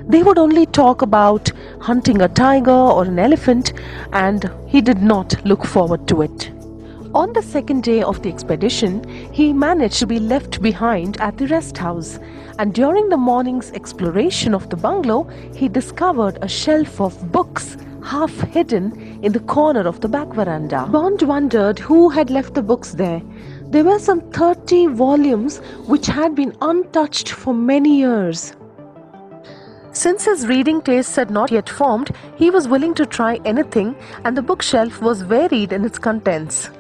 They would only talk about hunting a tiger or an elephant, and he did not look forward to it. On the second day of the expedition, he managed to be left behind at the rest house, and during the morning's exploration of the bungalow, he discovered a shelf of books half hidden in the corner of the back veranda. Bond wondered who had left the books there. There were some 30 volumes which had been untouched for many years. Since his reading tastes had not yet formed, he was willing to try anything, and the bookshelf was varied in its contents.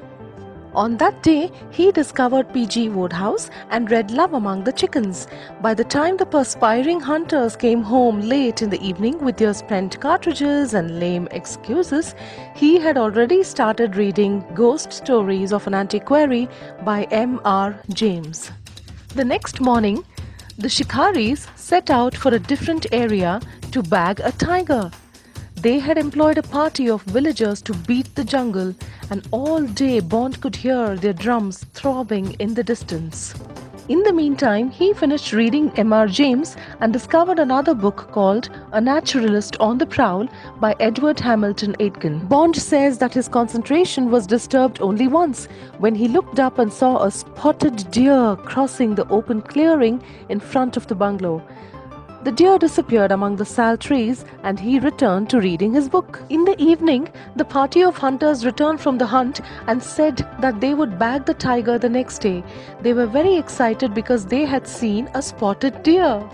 On that day, he discovered P.G. Wodehouse and read Love Among the Chickens. By the time the perspiring hunters came home late in the evening with their spent cartridges and lame excuses, he had already started reading Ghost Stories of an Antiquary by M.R. James. The next morning, the shikaris set out for a different area to bag a tiger. They had employed a party of villagers to beat the jungle, and all day Bond could hear their drums throbbing in the distance. In the meantime, he finished reading M.R. James and discovered another book called A Naturalist on the Prowl by Edward Hamilton Aitken. Bond says that his concentration was disturbed only once when he looked up and saw a spotted deer crossing the open clearing in front of the bungalow. The deer disappeared among the sal trees and he returned to reading his book. In the evening, the party of hunters returned from the hunt and said that they would bag the tiger the next day. They were very excited because they had seen a spotted deer.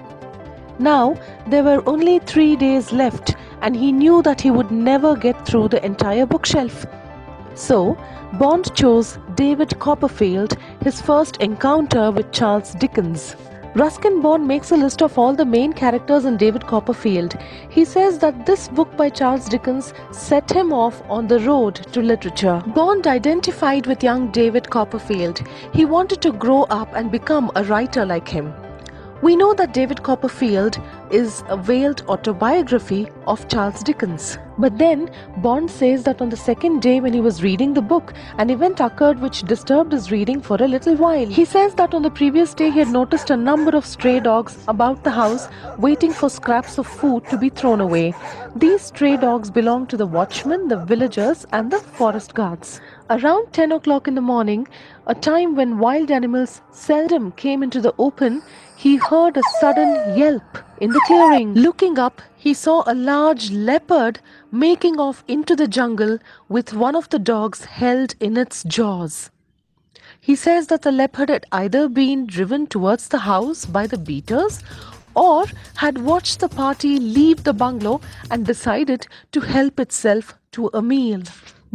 Now, there were only three days left, and he knew that he would never get through the entire bookshelf. So, Bond chose David Copperfield, his first encounter with Charles Dickens. Ruskin Bond makes a list of all the main characters in David Copperfield. He says that this book by Charles Dickens set him off on the road to literature. Bond identified with young David Copperfield. He wanted to grow up and become a writer like him. We know that David Copperfield is a veiled autobiography of Charles Dickens. But then, Bond says that on the second day when he was reading the book, an event occurred which disturbed his reading for a little while. He says that on the previous day he had noticed a number of stray dogs about the house waiting for scraps of food to be thrown away. These stray dogs belonged to the watchmen, the villagers, and the forest guards. Around 10 o'clock in the morning, a time when wild animals seldom came into the open, he heard a sudden yelp in the clearing. Looking up, he saw a large leopard making off into the jungle with one of the dogs held in its jaws. He says that the leopard had either been driven towards the house by the beaters or had watched the party leave the bungalow and decided to help itself to a meal.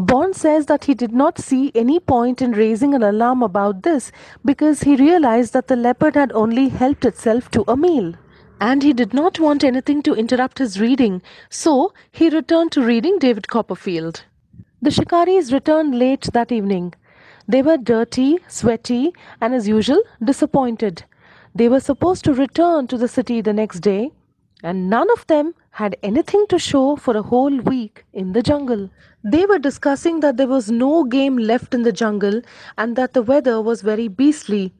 Bond says that he did not see any point in raising an alarm about this because he realized that the leopard had only helped itself to a meal. And he did not want anything to interrupt his reading, so he returned to reading David Copperfield. The Shikaris returned late that evening. They were dirty, sweaty, and as usual, disappointed. They were supposed to return to the city the next day, and none of them had anything to show for a whole week in the jungle. They were discussing that there was no game left in the jungle and that the weather was very beastly.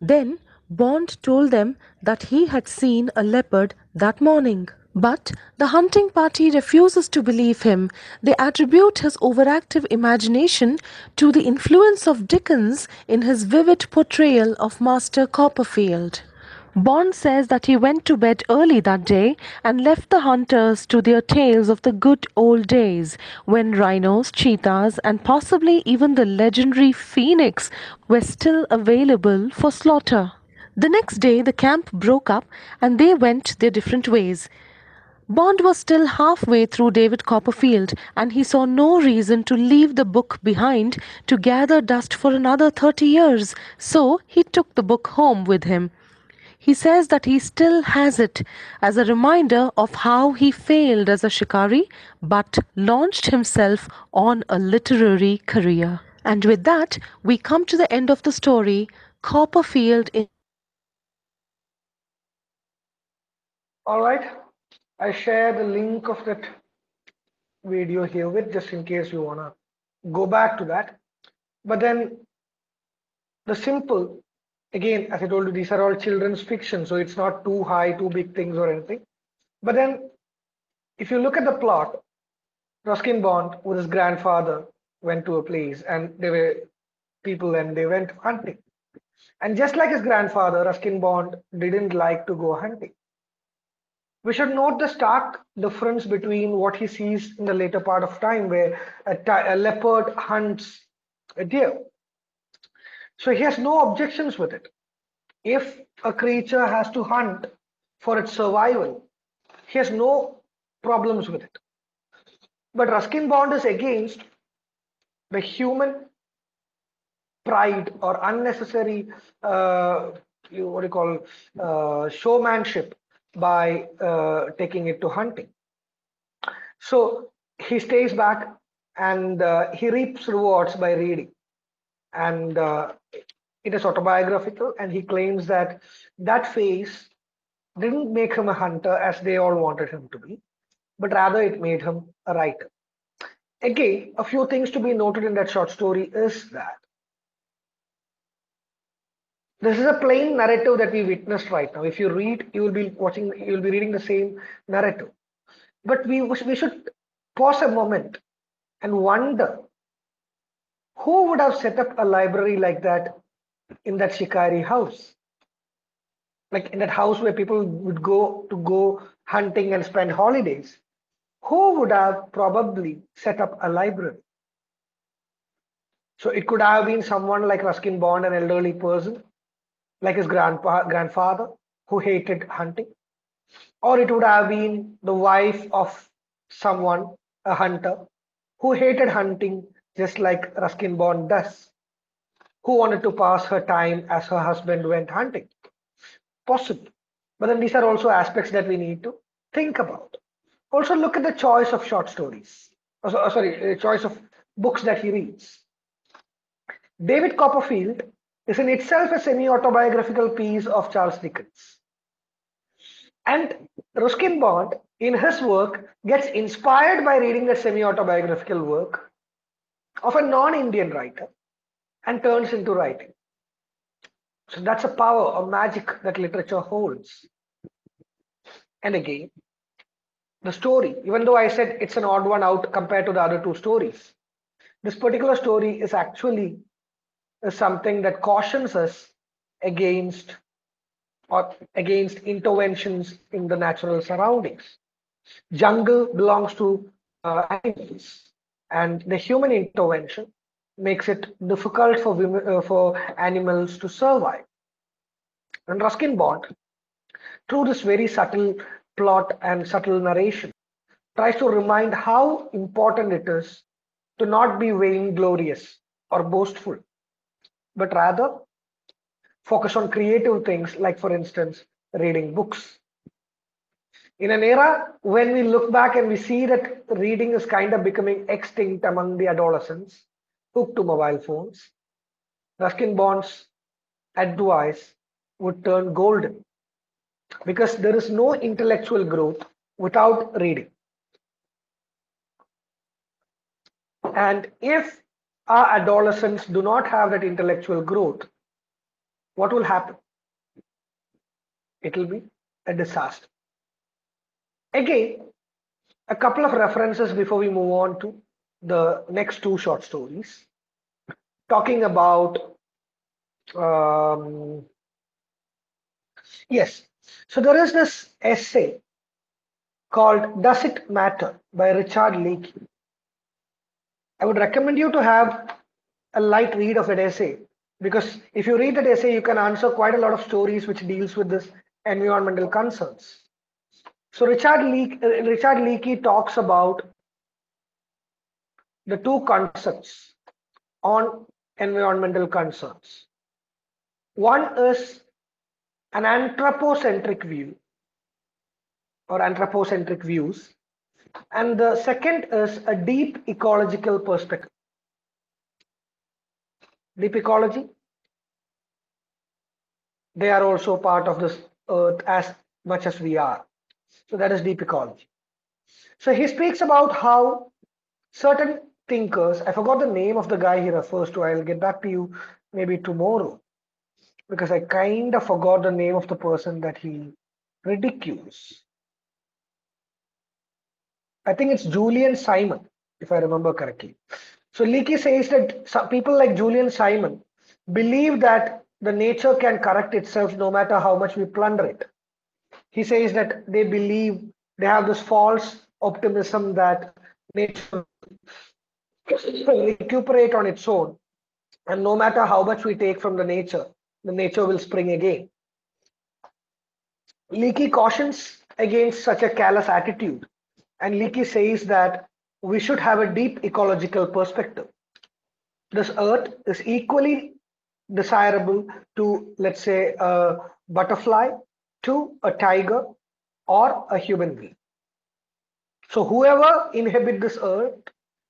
Then Bond told them that he had seen a leopard that morning. But the hunting party refuses to believe him. They attribute his overactive imagination to the influence of Dickens in his vivid portrayal of Master Copperfield. Bond says that he went to bed early that day and left the hunters to their tales of the good old days when rhinos, cheetahs, and possibly even the legendary phoenix were still available for slaughter. The next day, the camp broke up and they went their different ways. Bond was still halfway through David Copperfield and he saw no reason to leave the book behind to gather dust for another 30 years, so he took the book home with him. He says that he still has it as a reminder of how he failed as a shikari but launched himself on a literary career. And with that, we come to the end of the story Copperfield in All right. I share the link of that video here with just in case you wanna go back to that. But then the simple, again, as I told you, these are all children's fiction, so it's not too high, too big things or anything. But then if you look at the plot, Ruskin Bond with his grandfather went to a place and there were people and they went hunting. And just like his grandfather, Ruskin Bond didn't like to go hunting we should note the stark difference between what he sees in the later part of time where a, a, leopard hunts a deer. So he has no objections with it. If a creature has to hunt for its survival, he has no problems with it. But Ruskin Bond is against the human pride or unnecessary, uh, what do you call, uh, showmanship by uh, taking it to hunting. So he stays back and uh, he reaps rewards by reading. And uh, it is autobiographical, and he claims that that phase didn't make him a hunter as they all wanted him to be, but rather it made him a writer. Again, a few things to be noted in that short story is that this is a plain narrative that we witnessed right now. If you read, you will be watching, you will be reading the same narrative. But we, we should pause a moment and wonder who would have set up a library like that in that Shikari house? Like in that house where people would go to go hunting and spend holidays. Who would have probably set up a library? So it could have been someone like Ruskin Bond, an elderly person, like his grandpa, grandfather who hated hunting, or it would have been the wife of someone, a hunter, who hated hunting just like Ruskin Bond does, who wanted to pass her time as her husband went hunting. Possible. But then these are also aspects that we need to think about. Also look at the choice of short stories. Oh, sorry, the choice of books that he reads. David Copperfield is in itself a semi-autobiographical piece of Charles Dickens. And Ruskin Bond, in his work, gets inspired by reading the semi-autobiographical work of a non-Indian writer and turns into writing. So that's a power or magic that literature holds. And again, the story, even though I said it's an odd one out compared to the other two stories, this particular story is actually something that cautions us against or against interventions in the natural surroundings. Jungle belongs to uh, animals, and the human intervention makes it difficult for women, uh, for animals to survive. And Ruskin Bond, through this very subtle plot and subtle narration, tries to remind how important it is to not be vainglorious or boastful, but rather focus on creative things like, for instance, reading books. In an era when we look back and we see that reading is kind of becoming extinct among the adolescents hooked to mobile phones, Ruskin Bond's advice would turn golden because there is no intellectual growth without reading. And if our adolescents do not have that intellectual growth, what will happen? It will be a disaster. Again, a couple of references before we move on to the next two short stories, talking about um, yes. So there is this essay called "Does It Matter" by Richard Leakey. I would recommend you to have a light read of that essay because if you read that essay, you can answer quite a lot of stories which deals with this environmental concerns. So Richard Leakey, uh, Richard Leakey talks about the two concepts on environmental concerns. One is an anthropocentric view or anthropocentric views, and the second is a deep ecological perspective. Deep ecology, they are also part of this earth as much as we are. So that is deep ecology. So he speaks about how certain thinkers, I forgot the name of the guy he refers to, I'll get back to you maybe tomorrow because I kind of forgot the name of the person that he ridicules. I think it's Julian Simon, if I remember correctly. So Leakey says that people like Julian Simon believe that the nature can correct itself no matter how much we plunder it. He says that they believe they have this false optimism that nature will recuperate on its own. And no matter how much we take from the nature, the nature will spring again. Leakey cautions against such a callous attitude. And Leakey says that we should have a deep ecological perspective. This earth is equally desirable to, let's say, a butterfly, to a tiger, or a human being. So whoever inhabit this earth,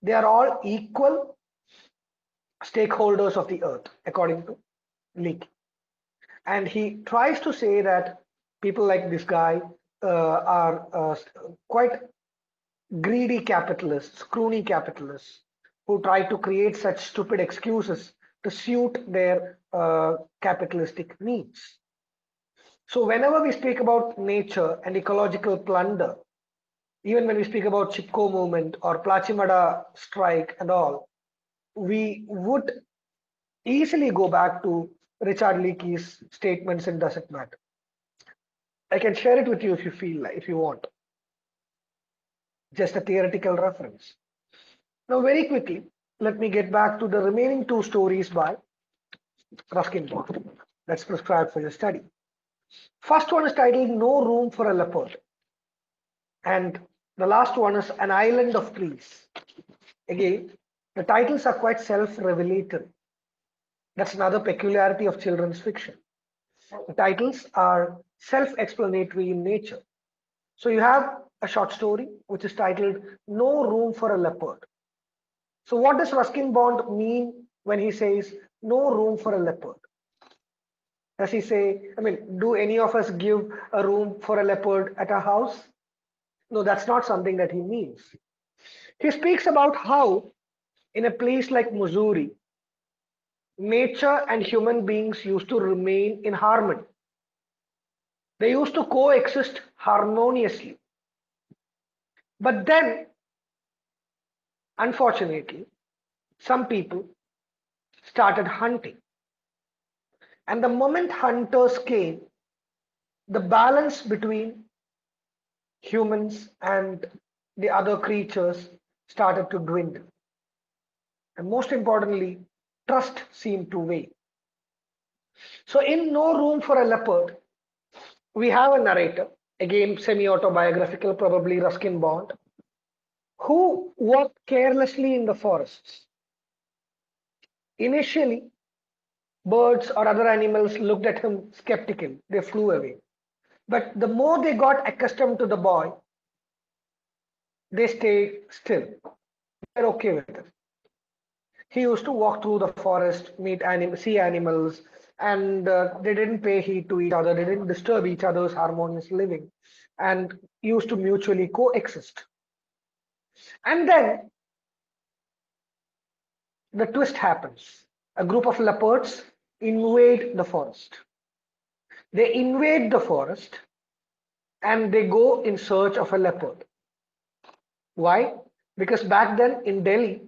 they are all equal stakeholders of the earth, according to Leakey. And he tries to say that people like this guy uh, are uh, quite greedy capitalists, crony capitalists, who try to create such stupid excuses to suit their uh, capitalistic needs. So whenever we speak about nature and ecological plunder, even when we speak about Chipko movement or Plachimada strike and all, we would easily go back to Richard Leakey's statements in Does It Matter? I can share it with you if you feel like, if you want. Just a theoretical reference. Now, very quickly, let me get back to the remaining two stories by Ruskin Bond that's prescribed for your study. First one is titled No Room for a Leopard. And the last one is An Island of Trees. Again, the titles are quite self-revelatory. That's another peculiarity of children's fiction. The titles are self-explanatory in nature. So you have a short story which is titled No Room for a Leopard. So what does Ruskin Bond mean when he says no room for a leopard? Does he say, I mean, do any of us give a room for a leopard at our house? No, that's not something that he means. He speaks about how in a place like Mussoorie, nature and human beings used to remain in harmony. They used to coexist harmoniously. But then, unfortunately, some people started hunting. And the moment hunters came, the balance between humans and the other creatures started to dwindle. And most importantly, trust seemed to wane. So, in No Room for a Leopard, we have a narrator, again semi autobiographical, probably Ruskin Bond, who walked carelessly in the forests. Initially, birds or other animals looked at him skeptical. they flew away. But the more they got accustomed to the boy, they stayed still. They're okay with it. He used to walk through the forest, meet anim- see animals, and uh, they didn't pay heed to each other. They didn't disturb each other's harmonious living, and used to mutually coexist. And then the twist happens. A group of leopards invade the forest. They invade the forest and they go in search of a leopard. Why? Because back then in Delhi,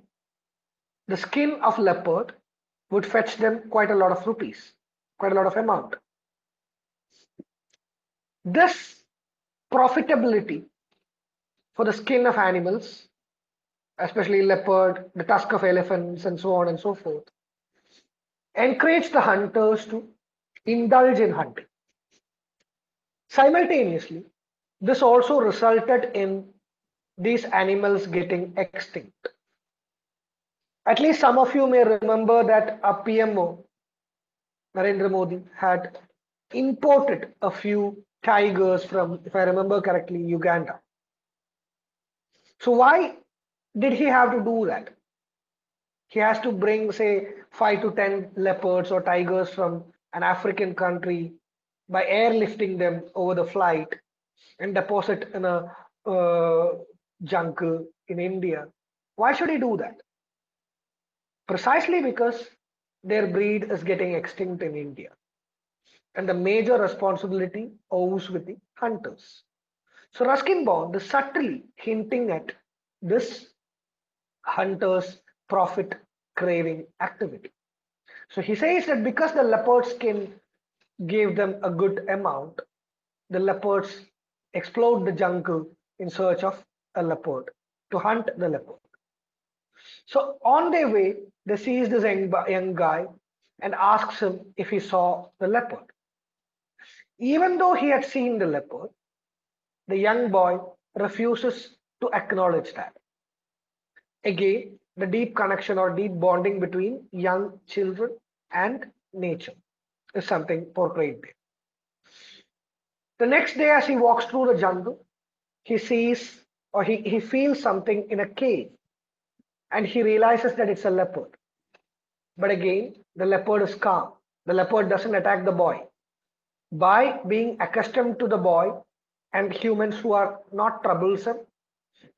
the skin of leopard would fetch them quite a lot of rupees, quite a lot of amount. This profitability for the skin of animals, especially leopard, the tusk of elephants, and so on and so forth, encouraged the hunters to indulge in hunting. Simultaneously, this also resulted in these animals getting extinct. At least some of you may remember that a PMO, Narendra Modi, had imported a few tigers from, if I remember correctly, Uganda. So why did he have to do that? He has to bring, say, five to 10 leopards or tigers from an African country by airlifting them over the flight and deposit in a uh, jungle in India. Why should he do that? Precisely because their breed is getting extinct in India. And the major responsibility owes with the hunters. So Ruskin Bond is subtly hinting at this hunter's profit craving activity. So he says that because the leopard skin gave them a good amount, the leopards explored the jungle in search of a leopard to hunt the leopard. So on their way, they sees this young, young guy and asks him if he saw the leopard. Even though he had seen the leopard, the young boy refuses to acknowledge that. Again, the deep connection or deep bonding between young children and nature is something portrayed there. The next day, as he walks through the jungle, he sees or he, he feels something in a cave and he realizes that it's a leopard. But again, the leopard is calm. The leopard doesn't attack the boy. By being accustomed to the boy and humans who are not troublesome,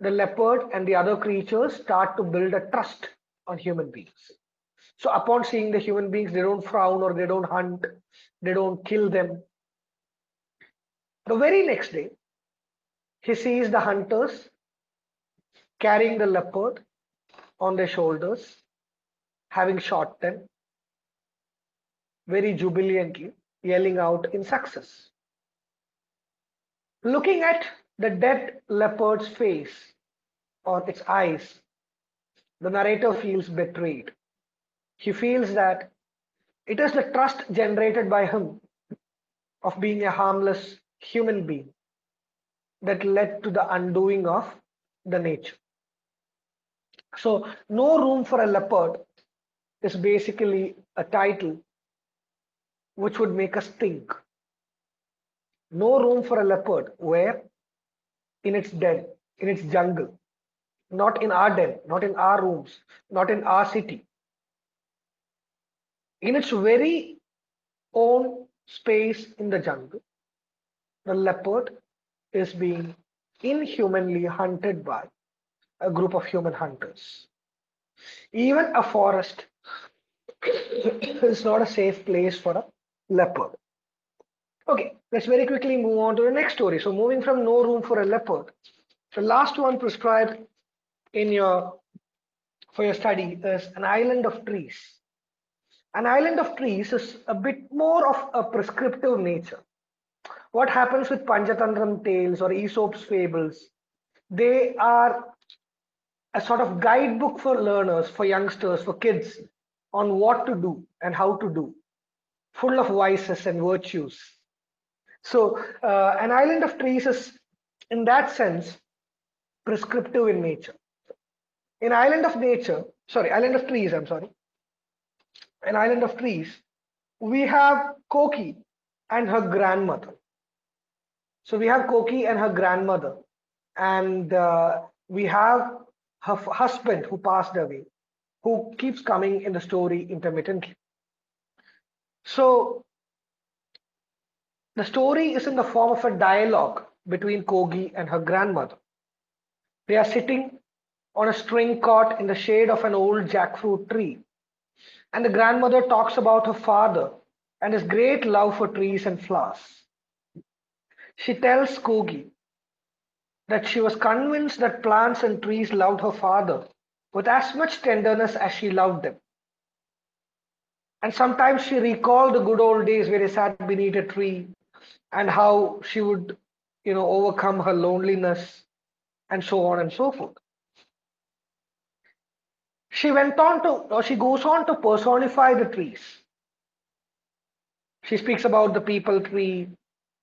the leopard and the other creatures start to build a trust on human beings. So upon seeing the human beings, they don't frown or they don't hunt, they don't kill them. The very next day, he sees the hunters carrying the leopard on their shoulders, having shot them very jubilantly, yelling out in success. Looking at the dead leopard's face or its eyes, the narrator feels betrayed. He feels that it is the trust generated by him of being a harmless human being that led to the undoing of the nature. So, No Room for a Leopard is basically a title which would make us think. No room for a leopard, where? In its den, in its jungle, not in our den, not in our rooms, not in our city. In its very own space in the jungle, the leopard is being inhumanly hunted by a group of human hunters. Even a forest is not a safe place for a leopard. Okay, let's very quickly move on to the next story. So moving from no room for a leopard, the last one prescribed in your for your study is an island of trees. An island of trees is a bit more of a prescriptive nature. what happens with Panchatantram tales or Aesop's fables, they are a sort of guidebook for learners, for youngsters, for kids on what to do and how to do, full of vices and virtues. So, uh, an island of trees is, in that sense, prescriptive in nature. In island of nature, sorry, island of trees, I'm sorry, an island of trees, we have Koki and her grandmother. So we have Koki and her grandmother, and uh, we have her husband who passed away, who keeps coming in the story intermittently. So the story is in the form of a dialogue between Koki and her grandmother. They are sitting on a string cot in the shade of an old jackfruit tree. And the grandmother talks about her father and his great love for trees and flowers. She tells Koki that she was convinced that plants and trees loved her father with as much tenderness as she loved them. And sometimes she recalled the good old days where they sat beneath a tree and how she would, you know, overcome her loneliness and so on and so forth. She went on to, or she goes on to personify the trees. She speaks about the peepul tree.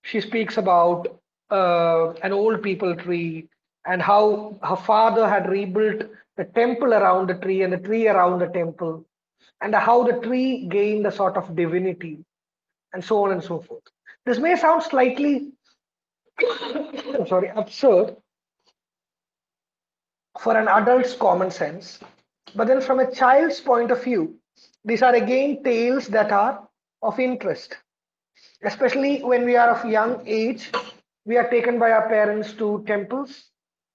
She speaks about uh, an old peepul tree and how her father had rebuilt the temple around the tree and the tree around the temple and how the tree gained a sort of divinity and so on and so forth. This may sound slightly, I'm sorry, absurd for an adult's common sense, but then from a child's point of view, these are again tales that are of interest. Especially when we are of young age, we are taken by our parents to temples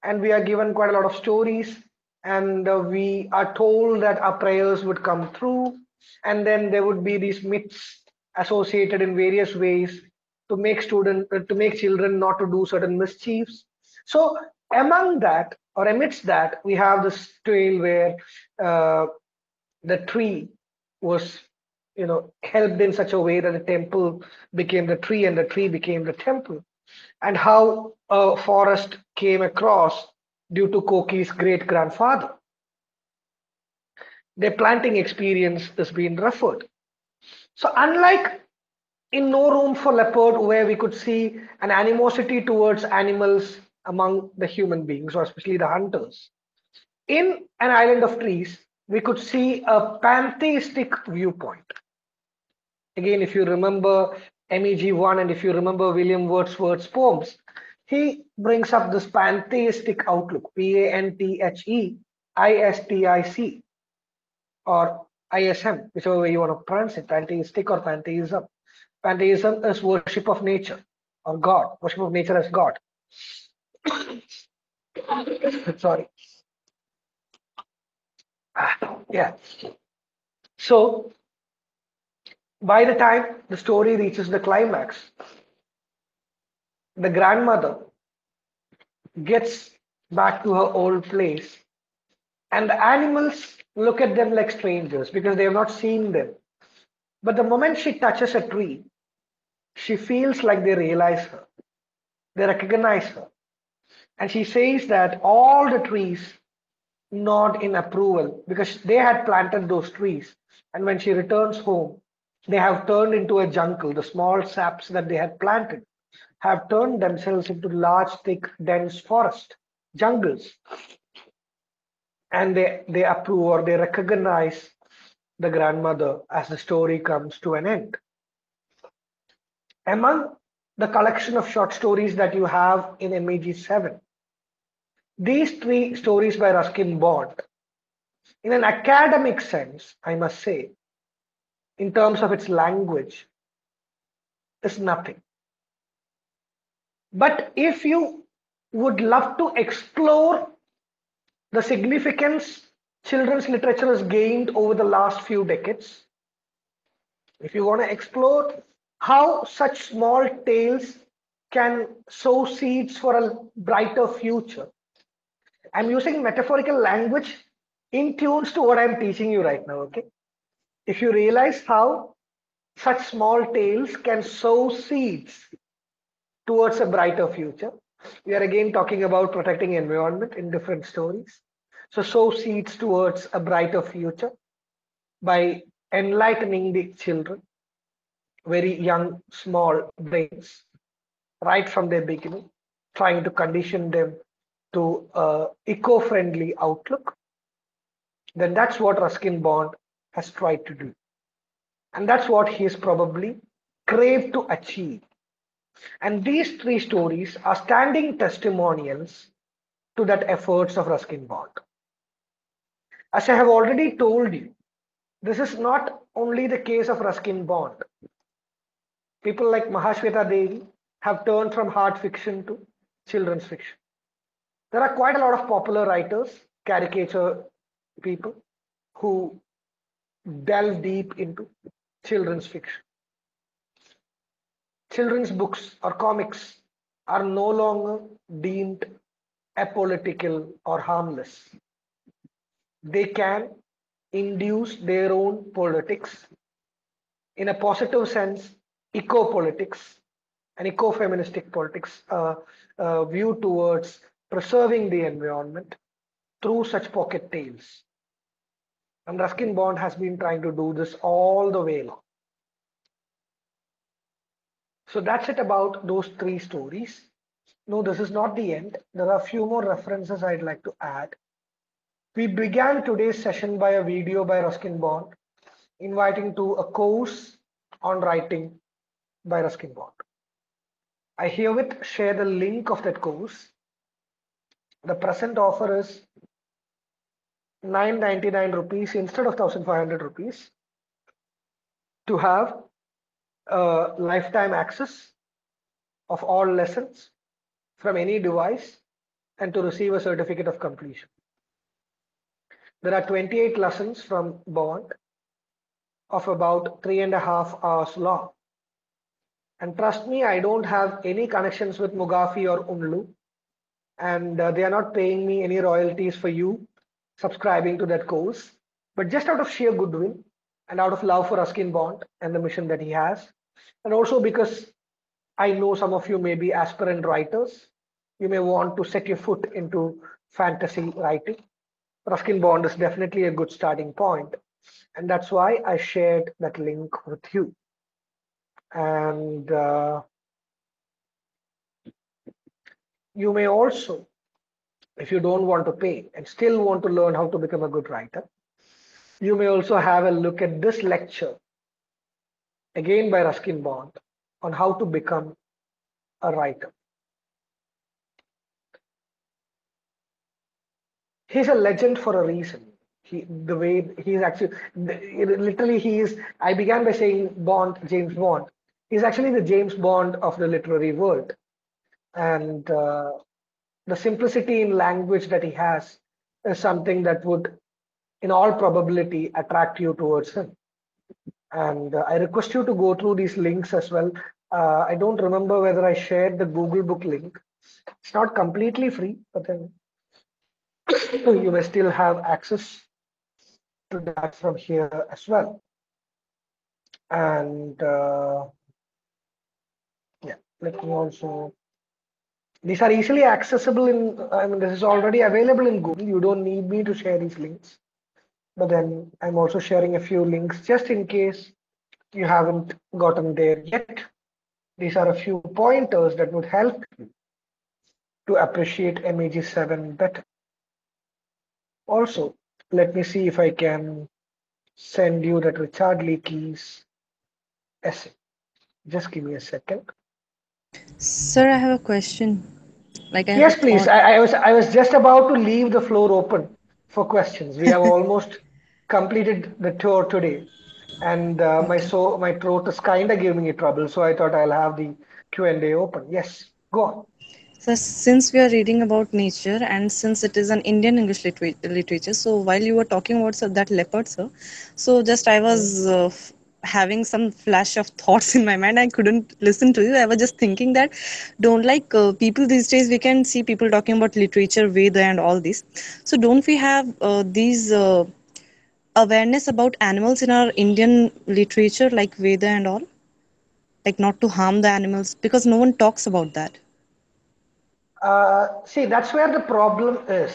and we are given quite a lot of stories and uh, we are told that our prayers would come through and then there would be these myths associated in various ways to make student uh, to make children not to do certain mischiefs so among that or amidst that we have this tale where uh, the tree was you know helped in such a way that the temple became the tree and the tree became the temple and how a forest came across due to Koki's great grandfather. Their planting experience is being referred. So, unlike in No Room for Leopard, where we could see an animosity towards animals among the human beings, or especially the hunters, in An Island of Trees, we could see a pantheistic viewpoint. Again, if you remember MEG1 and if you remember William Wordsworth's poems, he brings up this pantheistic outlook, P-A-N-T-H-E-I-S-T-I-C, or ISM, whichever way you want to pronounce it, pantheistic or pantheism. Pantheism is worship of nature or God, worship of nature as God. Sorry. Ah, yeah. So, by the time the story reaches the climax, the grandmother gets back to her old place and the animals look at them like strangers because they have not seen them but the moment she touches a tree she feels like they realize her they recognize her and she says that all the trees nod in approval because they had planted those trees and when she returns home they have turned into a jungle the small saps that they had planted have turned themselves into large, thick, dense forest, jungles. And they, they approve or they recognize the grandmother as the story comes to an end. Among the collection of short stories that you have in MEG 7, these three stories by Ruskin Bond, in an academic sense, I must say, in terms of its language, is nothing. But if you would love to explore the significance children's literature has gained over the last few decades, if you want to explore how such small tales can sow seeds for a brighter future, I'm using metaphorical language in tunes to what I'm teaching you right now, okay? If you realize how such small tales can sow seeds towards a brighter future. We are again talking about protecting environment in different stories. So sow seeds towards a brighter future by enlightening the children, very young, small brains, right from their beginning, trying to condition them to a eco-friendly outlook, then that's what Ruskin Bond has tried to do. And that's what he has probably craved to achieve. And these three stories are standing testimonials to that efforts of Ruskin Bond. As I have already told you, this is not only the case of Ruskin Bond. People like Mahasweta Devi have turned from hard fiction to children's fiction. There are quite a lot of popular writers, caricature people who delve deep into children's fiction. Children's books or comics are no longer deemed apolitical or harmless. They can induce their own politics in a positive sense, eco politics and eco feministic politics, uh, uh, view towards preserving the environment through such pocket tales. And Ruskin Bond has been trying to do this all the way along. So that's it about those three stories. No, this is not the end. There are a few more references I'd like to add. We began today's session by a video by Ruskin Bond, inviting to a course on writing by Ruskin Bond. I herewith share the link of that course. The present offer is 999 rupees instead of 1500 rupees to have lifetime access of all lessons from any device and to receive a certificate of completion. There are 28 lessons from Bond of about three and a half hours long. And trust me, I don't have any connections with Mugafi or Unlu, and uh, they are not paying me any royalties for you subscribing to that course. But just out of sheer goodwill and out of love for Ruskin Bond and the mission that he has, and also because I know some of you may be aspirant writers, you may want to set your foot into fantasy writing. Ruskin Bond is definitely a good starting point, and that's why I shared that link with you. And uh, you may also, if you don't want to pay and still want to learn how to become a good writer, you may also have a look at this lecture again by Ruskin Bond on how to become a writer. He's a legend for a reason. He, the way he's actually, literally, he is. I began by saying Bond, James Bond. He's actually the James Bond of the literary world, and uh, the simplicity in language that he has is something that would, in all probability, attract you towards him and uh, I request you to go through these links as well. Uh, I don't remember whether I shared the Google Book link. It's not completely free, but then you may still have access to that from here as well. And let me also. These are easily accessible in. I mean, this is already available in Google. You don't need me to share these links but then I'm also sharing a few links just in case you haven't gotten there yet. These are a few pointers that would help you to appreciate MEG7 better. Also, let me see if I can send you that Richard Leakey's essay. Just give me a second. Sir, I have a question. Like I yes, please. I, I was I was just about to leave the floor open for questions. We have almost completed the tour today, and uh, my so my throat is kind of giving me trouble. So I thought I'll have the Q and A open. Yes, go on. So since we are reading about nature and since it is an Indian English literature, so while you were talking about that leopard, sir, so just I was uh, having some flash of thoughts in my mind. I couldn't listen to you. I was just thinking that don't like uh, people these days. We can see people talking about literature, Veda, and all this. So don't we have uh, these uh, awareness about animals in our Indian literature, like Veda and all? like not to harm the animals because no one talks about that Uh, see, that's where the problem is.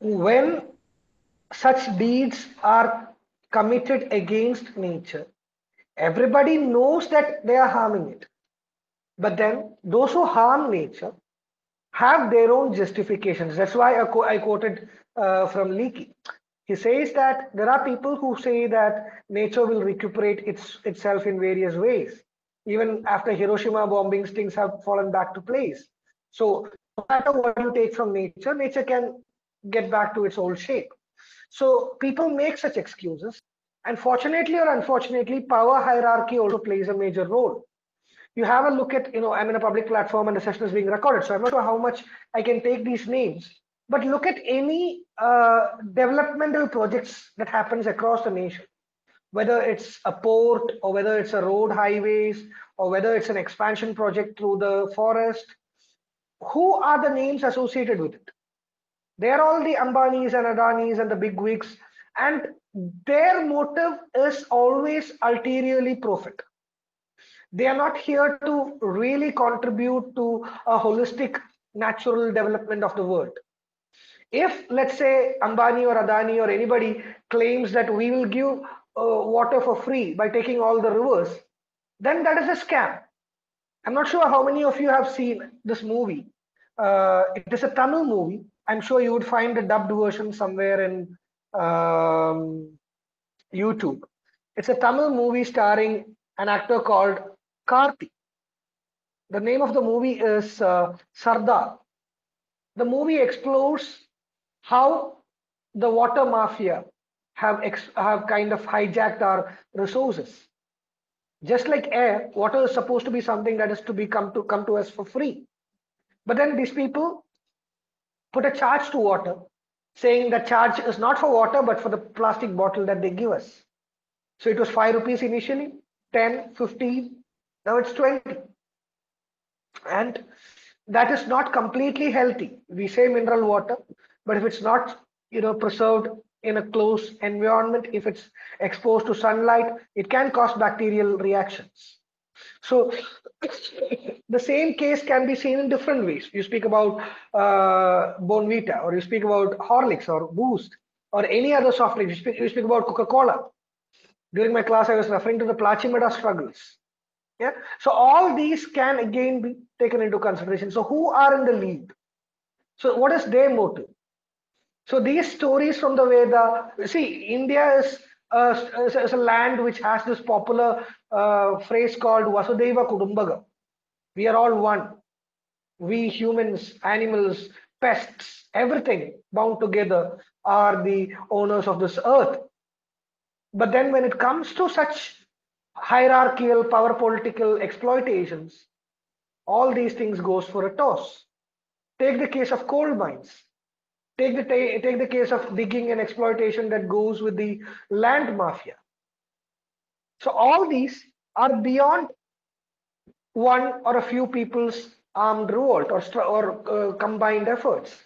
When such deeds are committed against nature, everybody knows that they are harming it. But then those who harm nature have their own justifications. That's why I, I quoted uh, from Leakey. He says that there are people who say that nature will recuperate its, itself in various ways. Even after Hiroshima bombings, things have fallen back to place. So no matter what you take from nature, nature can get back to its old shape. So people make such excuses. And fortunately or unfortunately, power hierarchy also plays a major role. You have a look at, you know, I'm in a public platform and the session is being recorded. So I'm not sure how much I can take these names. But look at any uh, developmental projects that happens across the nation, whether it's a port or whether it's a road highways or whether it's an expansion project through the forest. Who are the names associated with it? They're all the Ambanis and Adanis and the big wigs, and their motive is always ulteriorly profit. They are not here to really contribute to a holistic natural development of the world. If, let's say, Ambani or Adani or anybody claims that we will give uh, water for free by taking all the rivers, then that is a scam. I'm not sure how many of you have seen this movie. Uh, it is a Tamil movie. I'm sure you would find a dubbed version somewhere in um, YouTube. It's a Tamil movie starring an actor called Karthi. The name of the movie is uh, Sardar. The movie explores how the water mafia have have kind of hijacked our resources. Just like air, water is supposed to be something that is to be come to come to us for free. But then these people put a charge to water, saying that charge is not for water but for the plastic bottle that they give us. So it was 5 rupees initially, 10, 15, now it's 20. And that is not completely healthy. We say mineral water, but if it's not you know preserved in a close environment, if it's exposed to sunlight, it can cause bacterial reactions. So the same case can be seen in different ways. You speak about uh, Bournvita, or you speak about Horlicks or Boost, or any other soft drink. You speak, you speak about Coca-Cola. During my class, I was referring to the Plachimada struggles. Yeah. So all these can again be taken into consideration. So who are in the lead? So what is their motive? So these stories from the Veda, see, India is is a land which has this popular uh, phrase called Vasudhaiva Kutumbakam. We are all one. We humans, animals, pests, everything bound together are the owners of this earth. But then when it comes to such hierarchical power political exploitations, all these things goes for a toss. Take the case of coal mines. Take the, take the case of digging and exploitation that goes with the land mafia. So all these are beyond one or a few people's armed revolt or, or uh, combined efforts.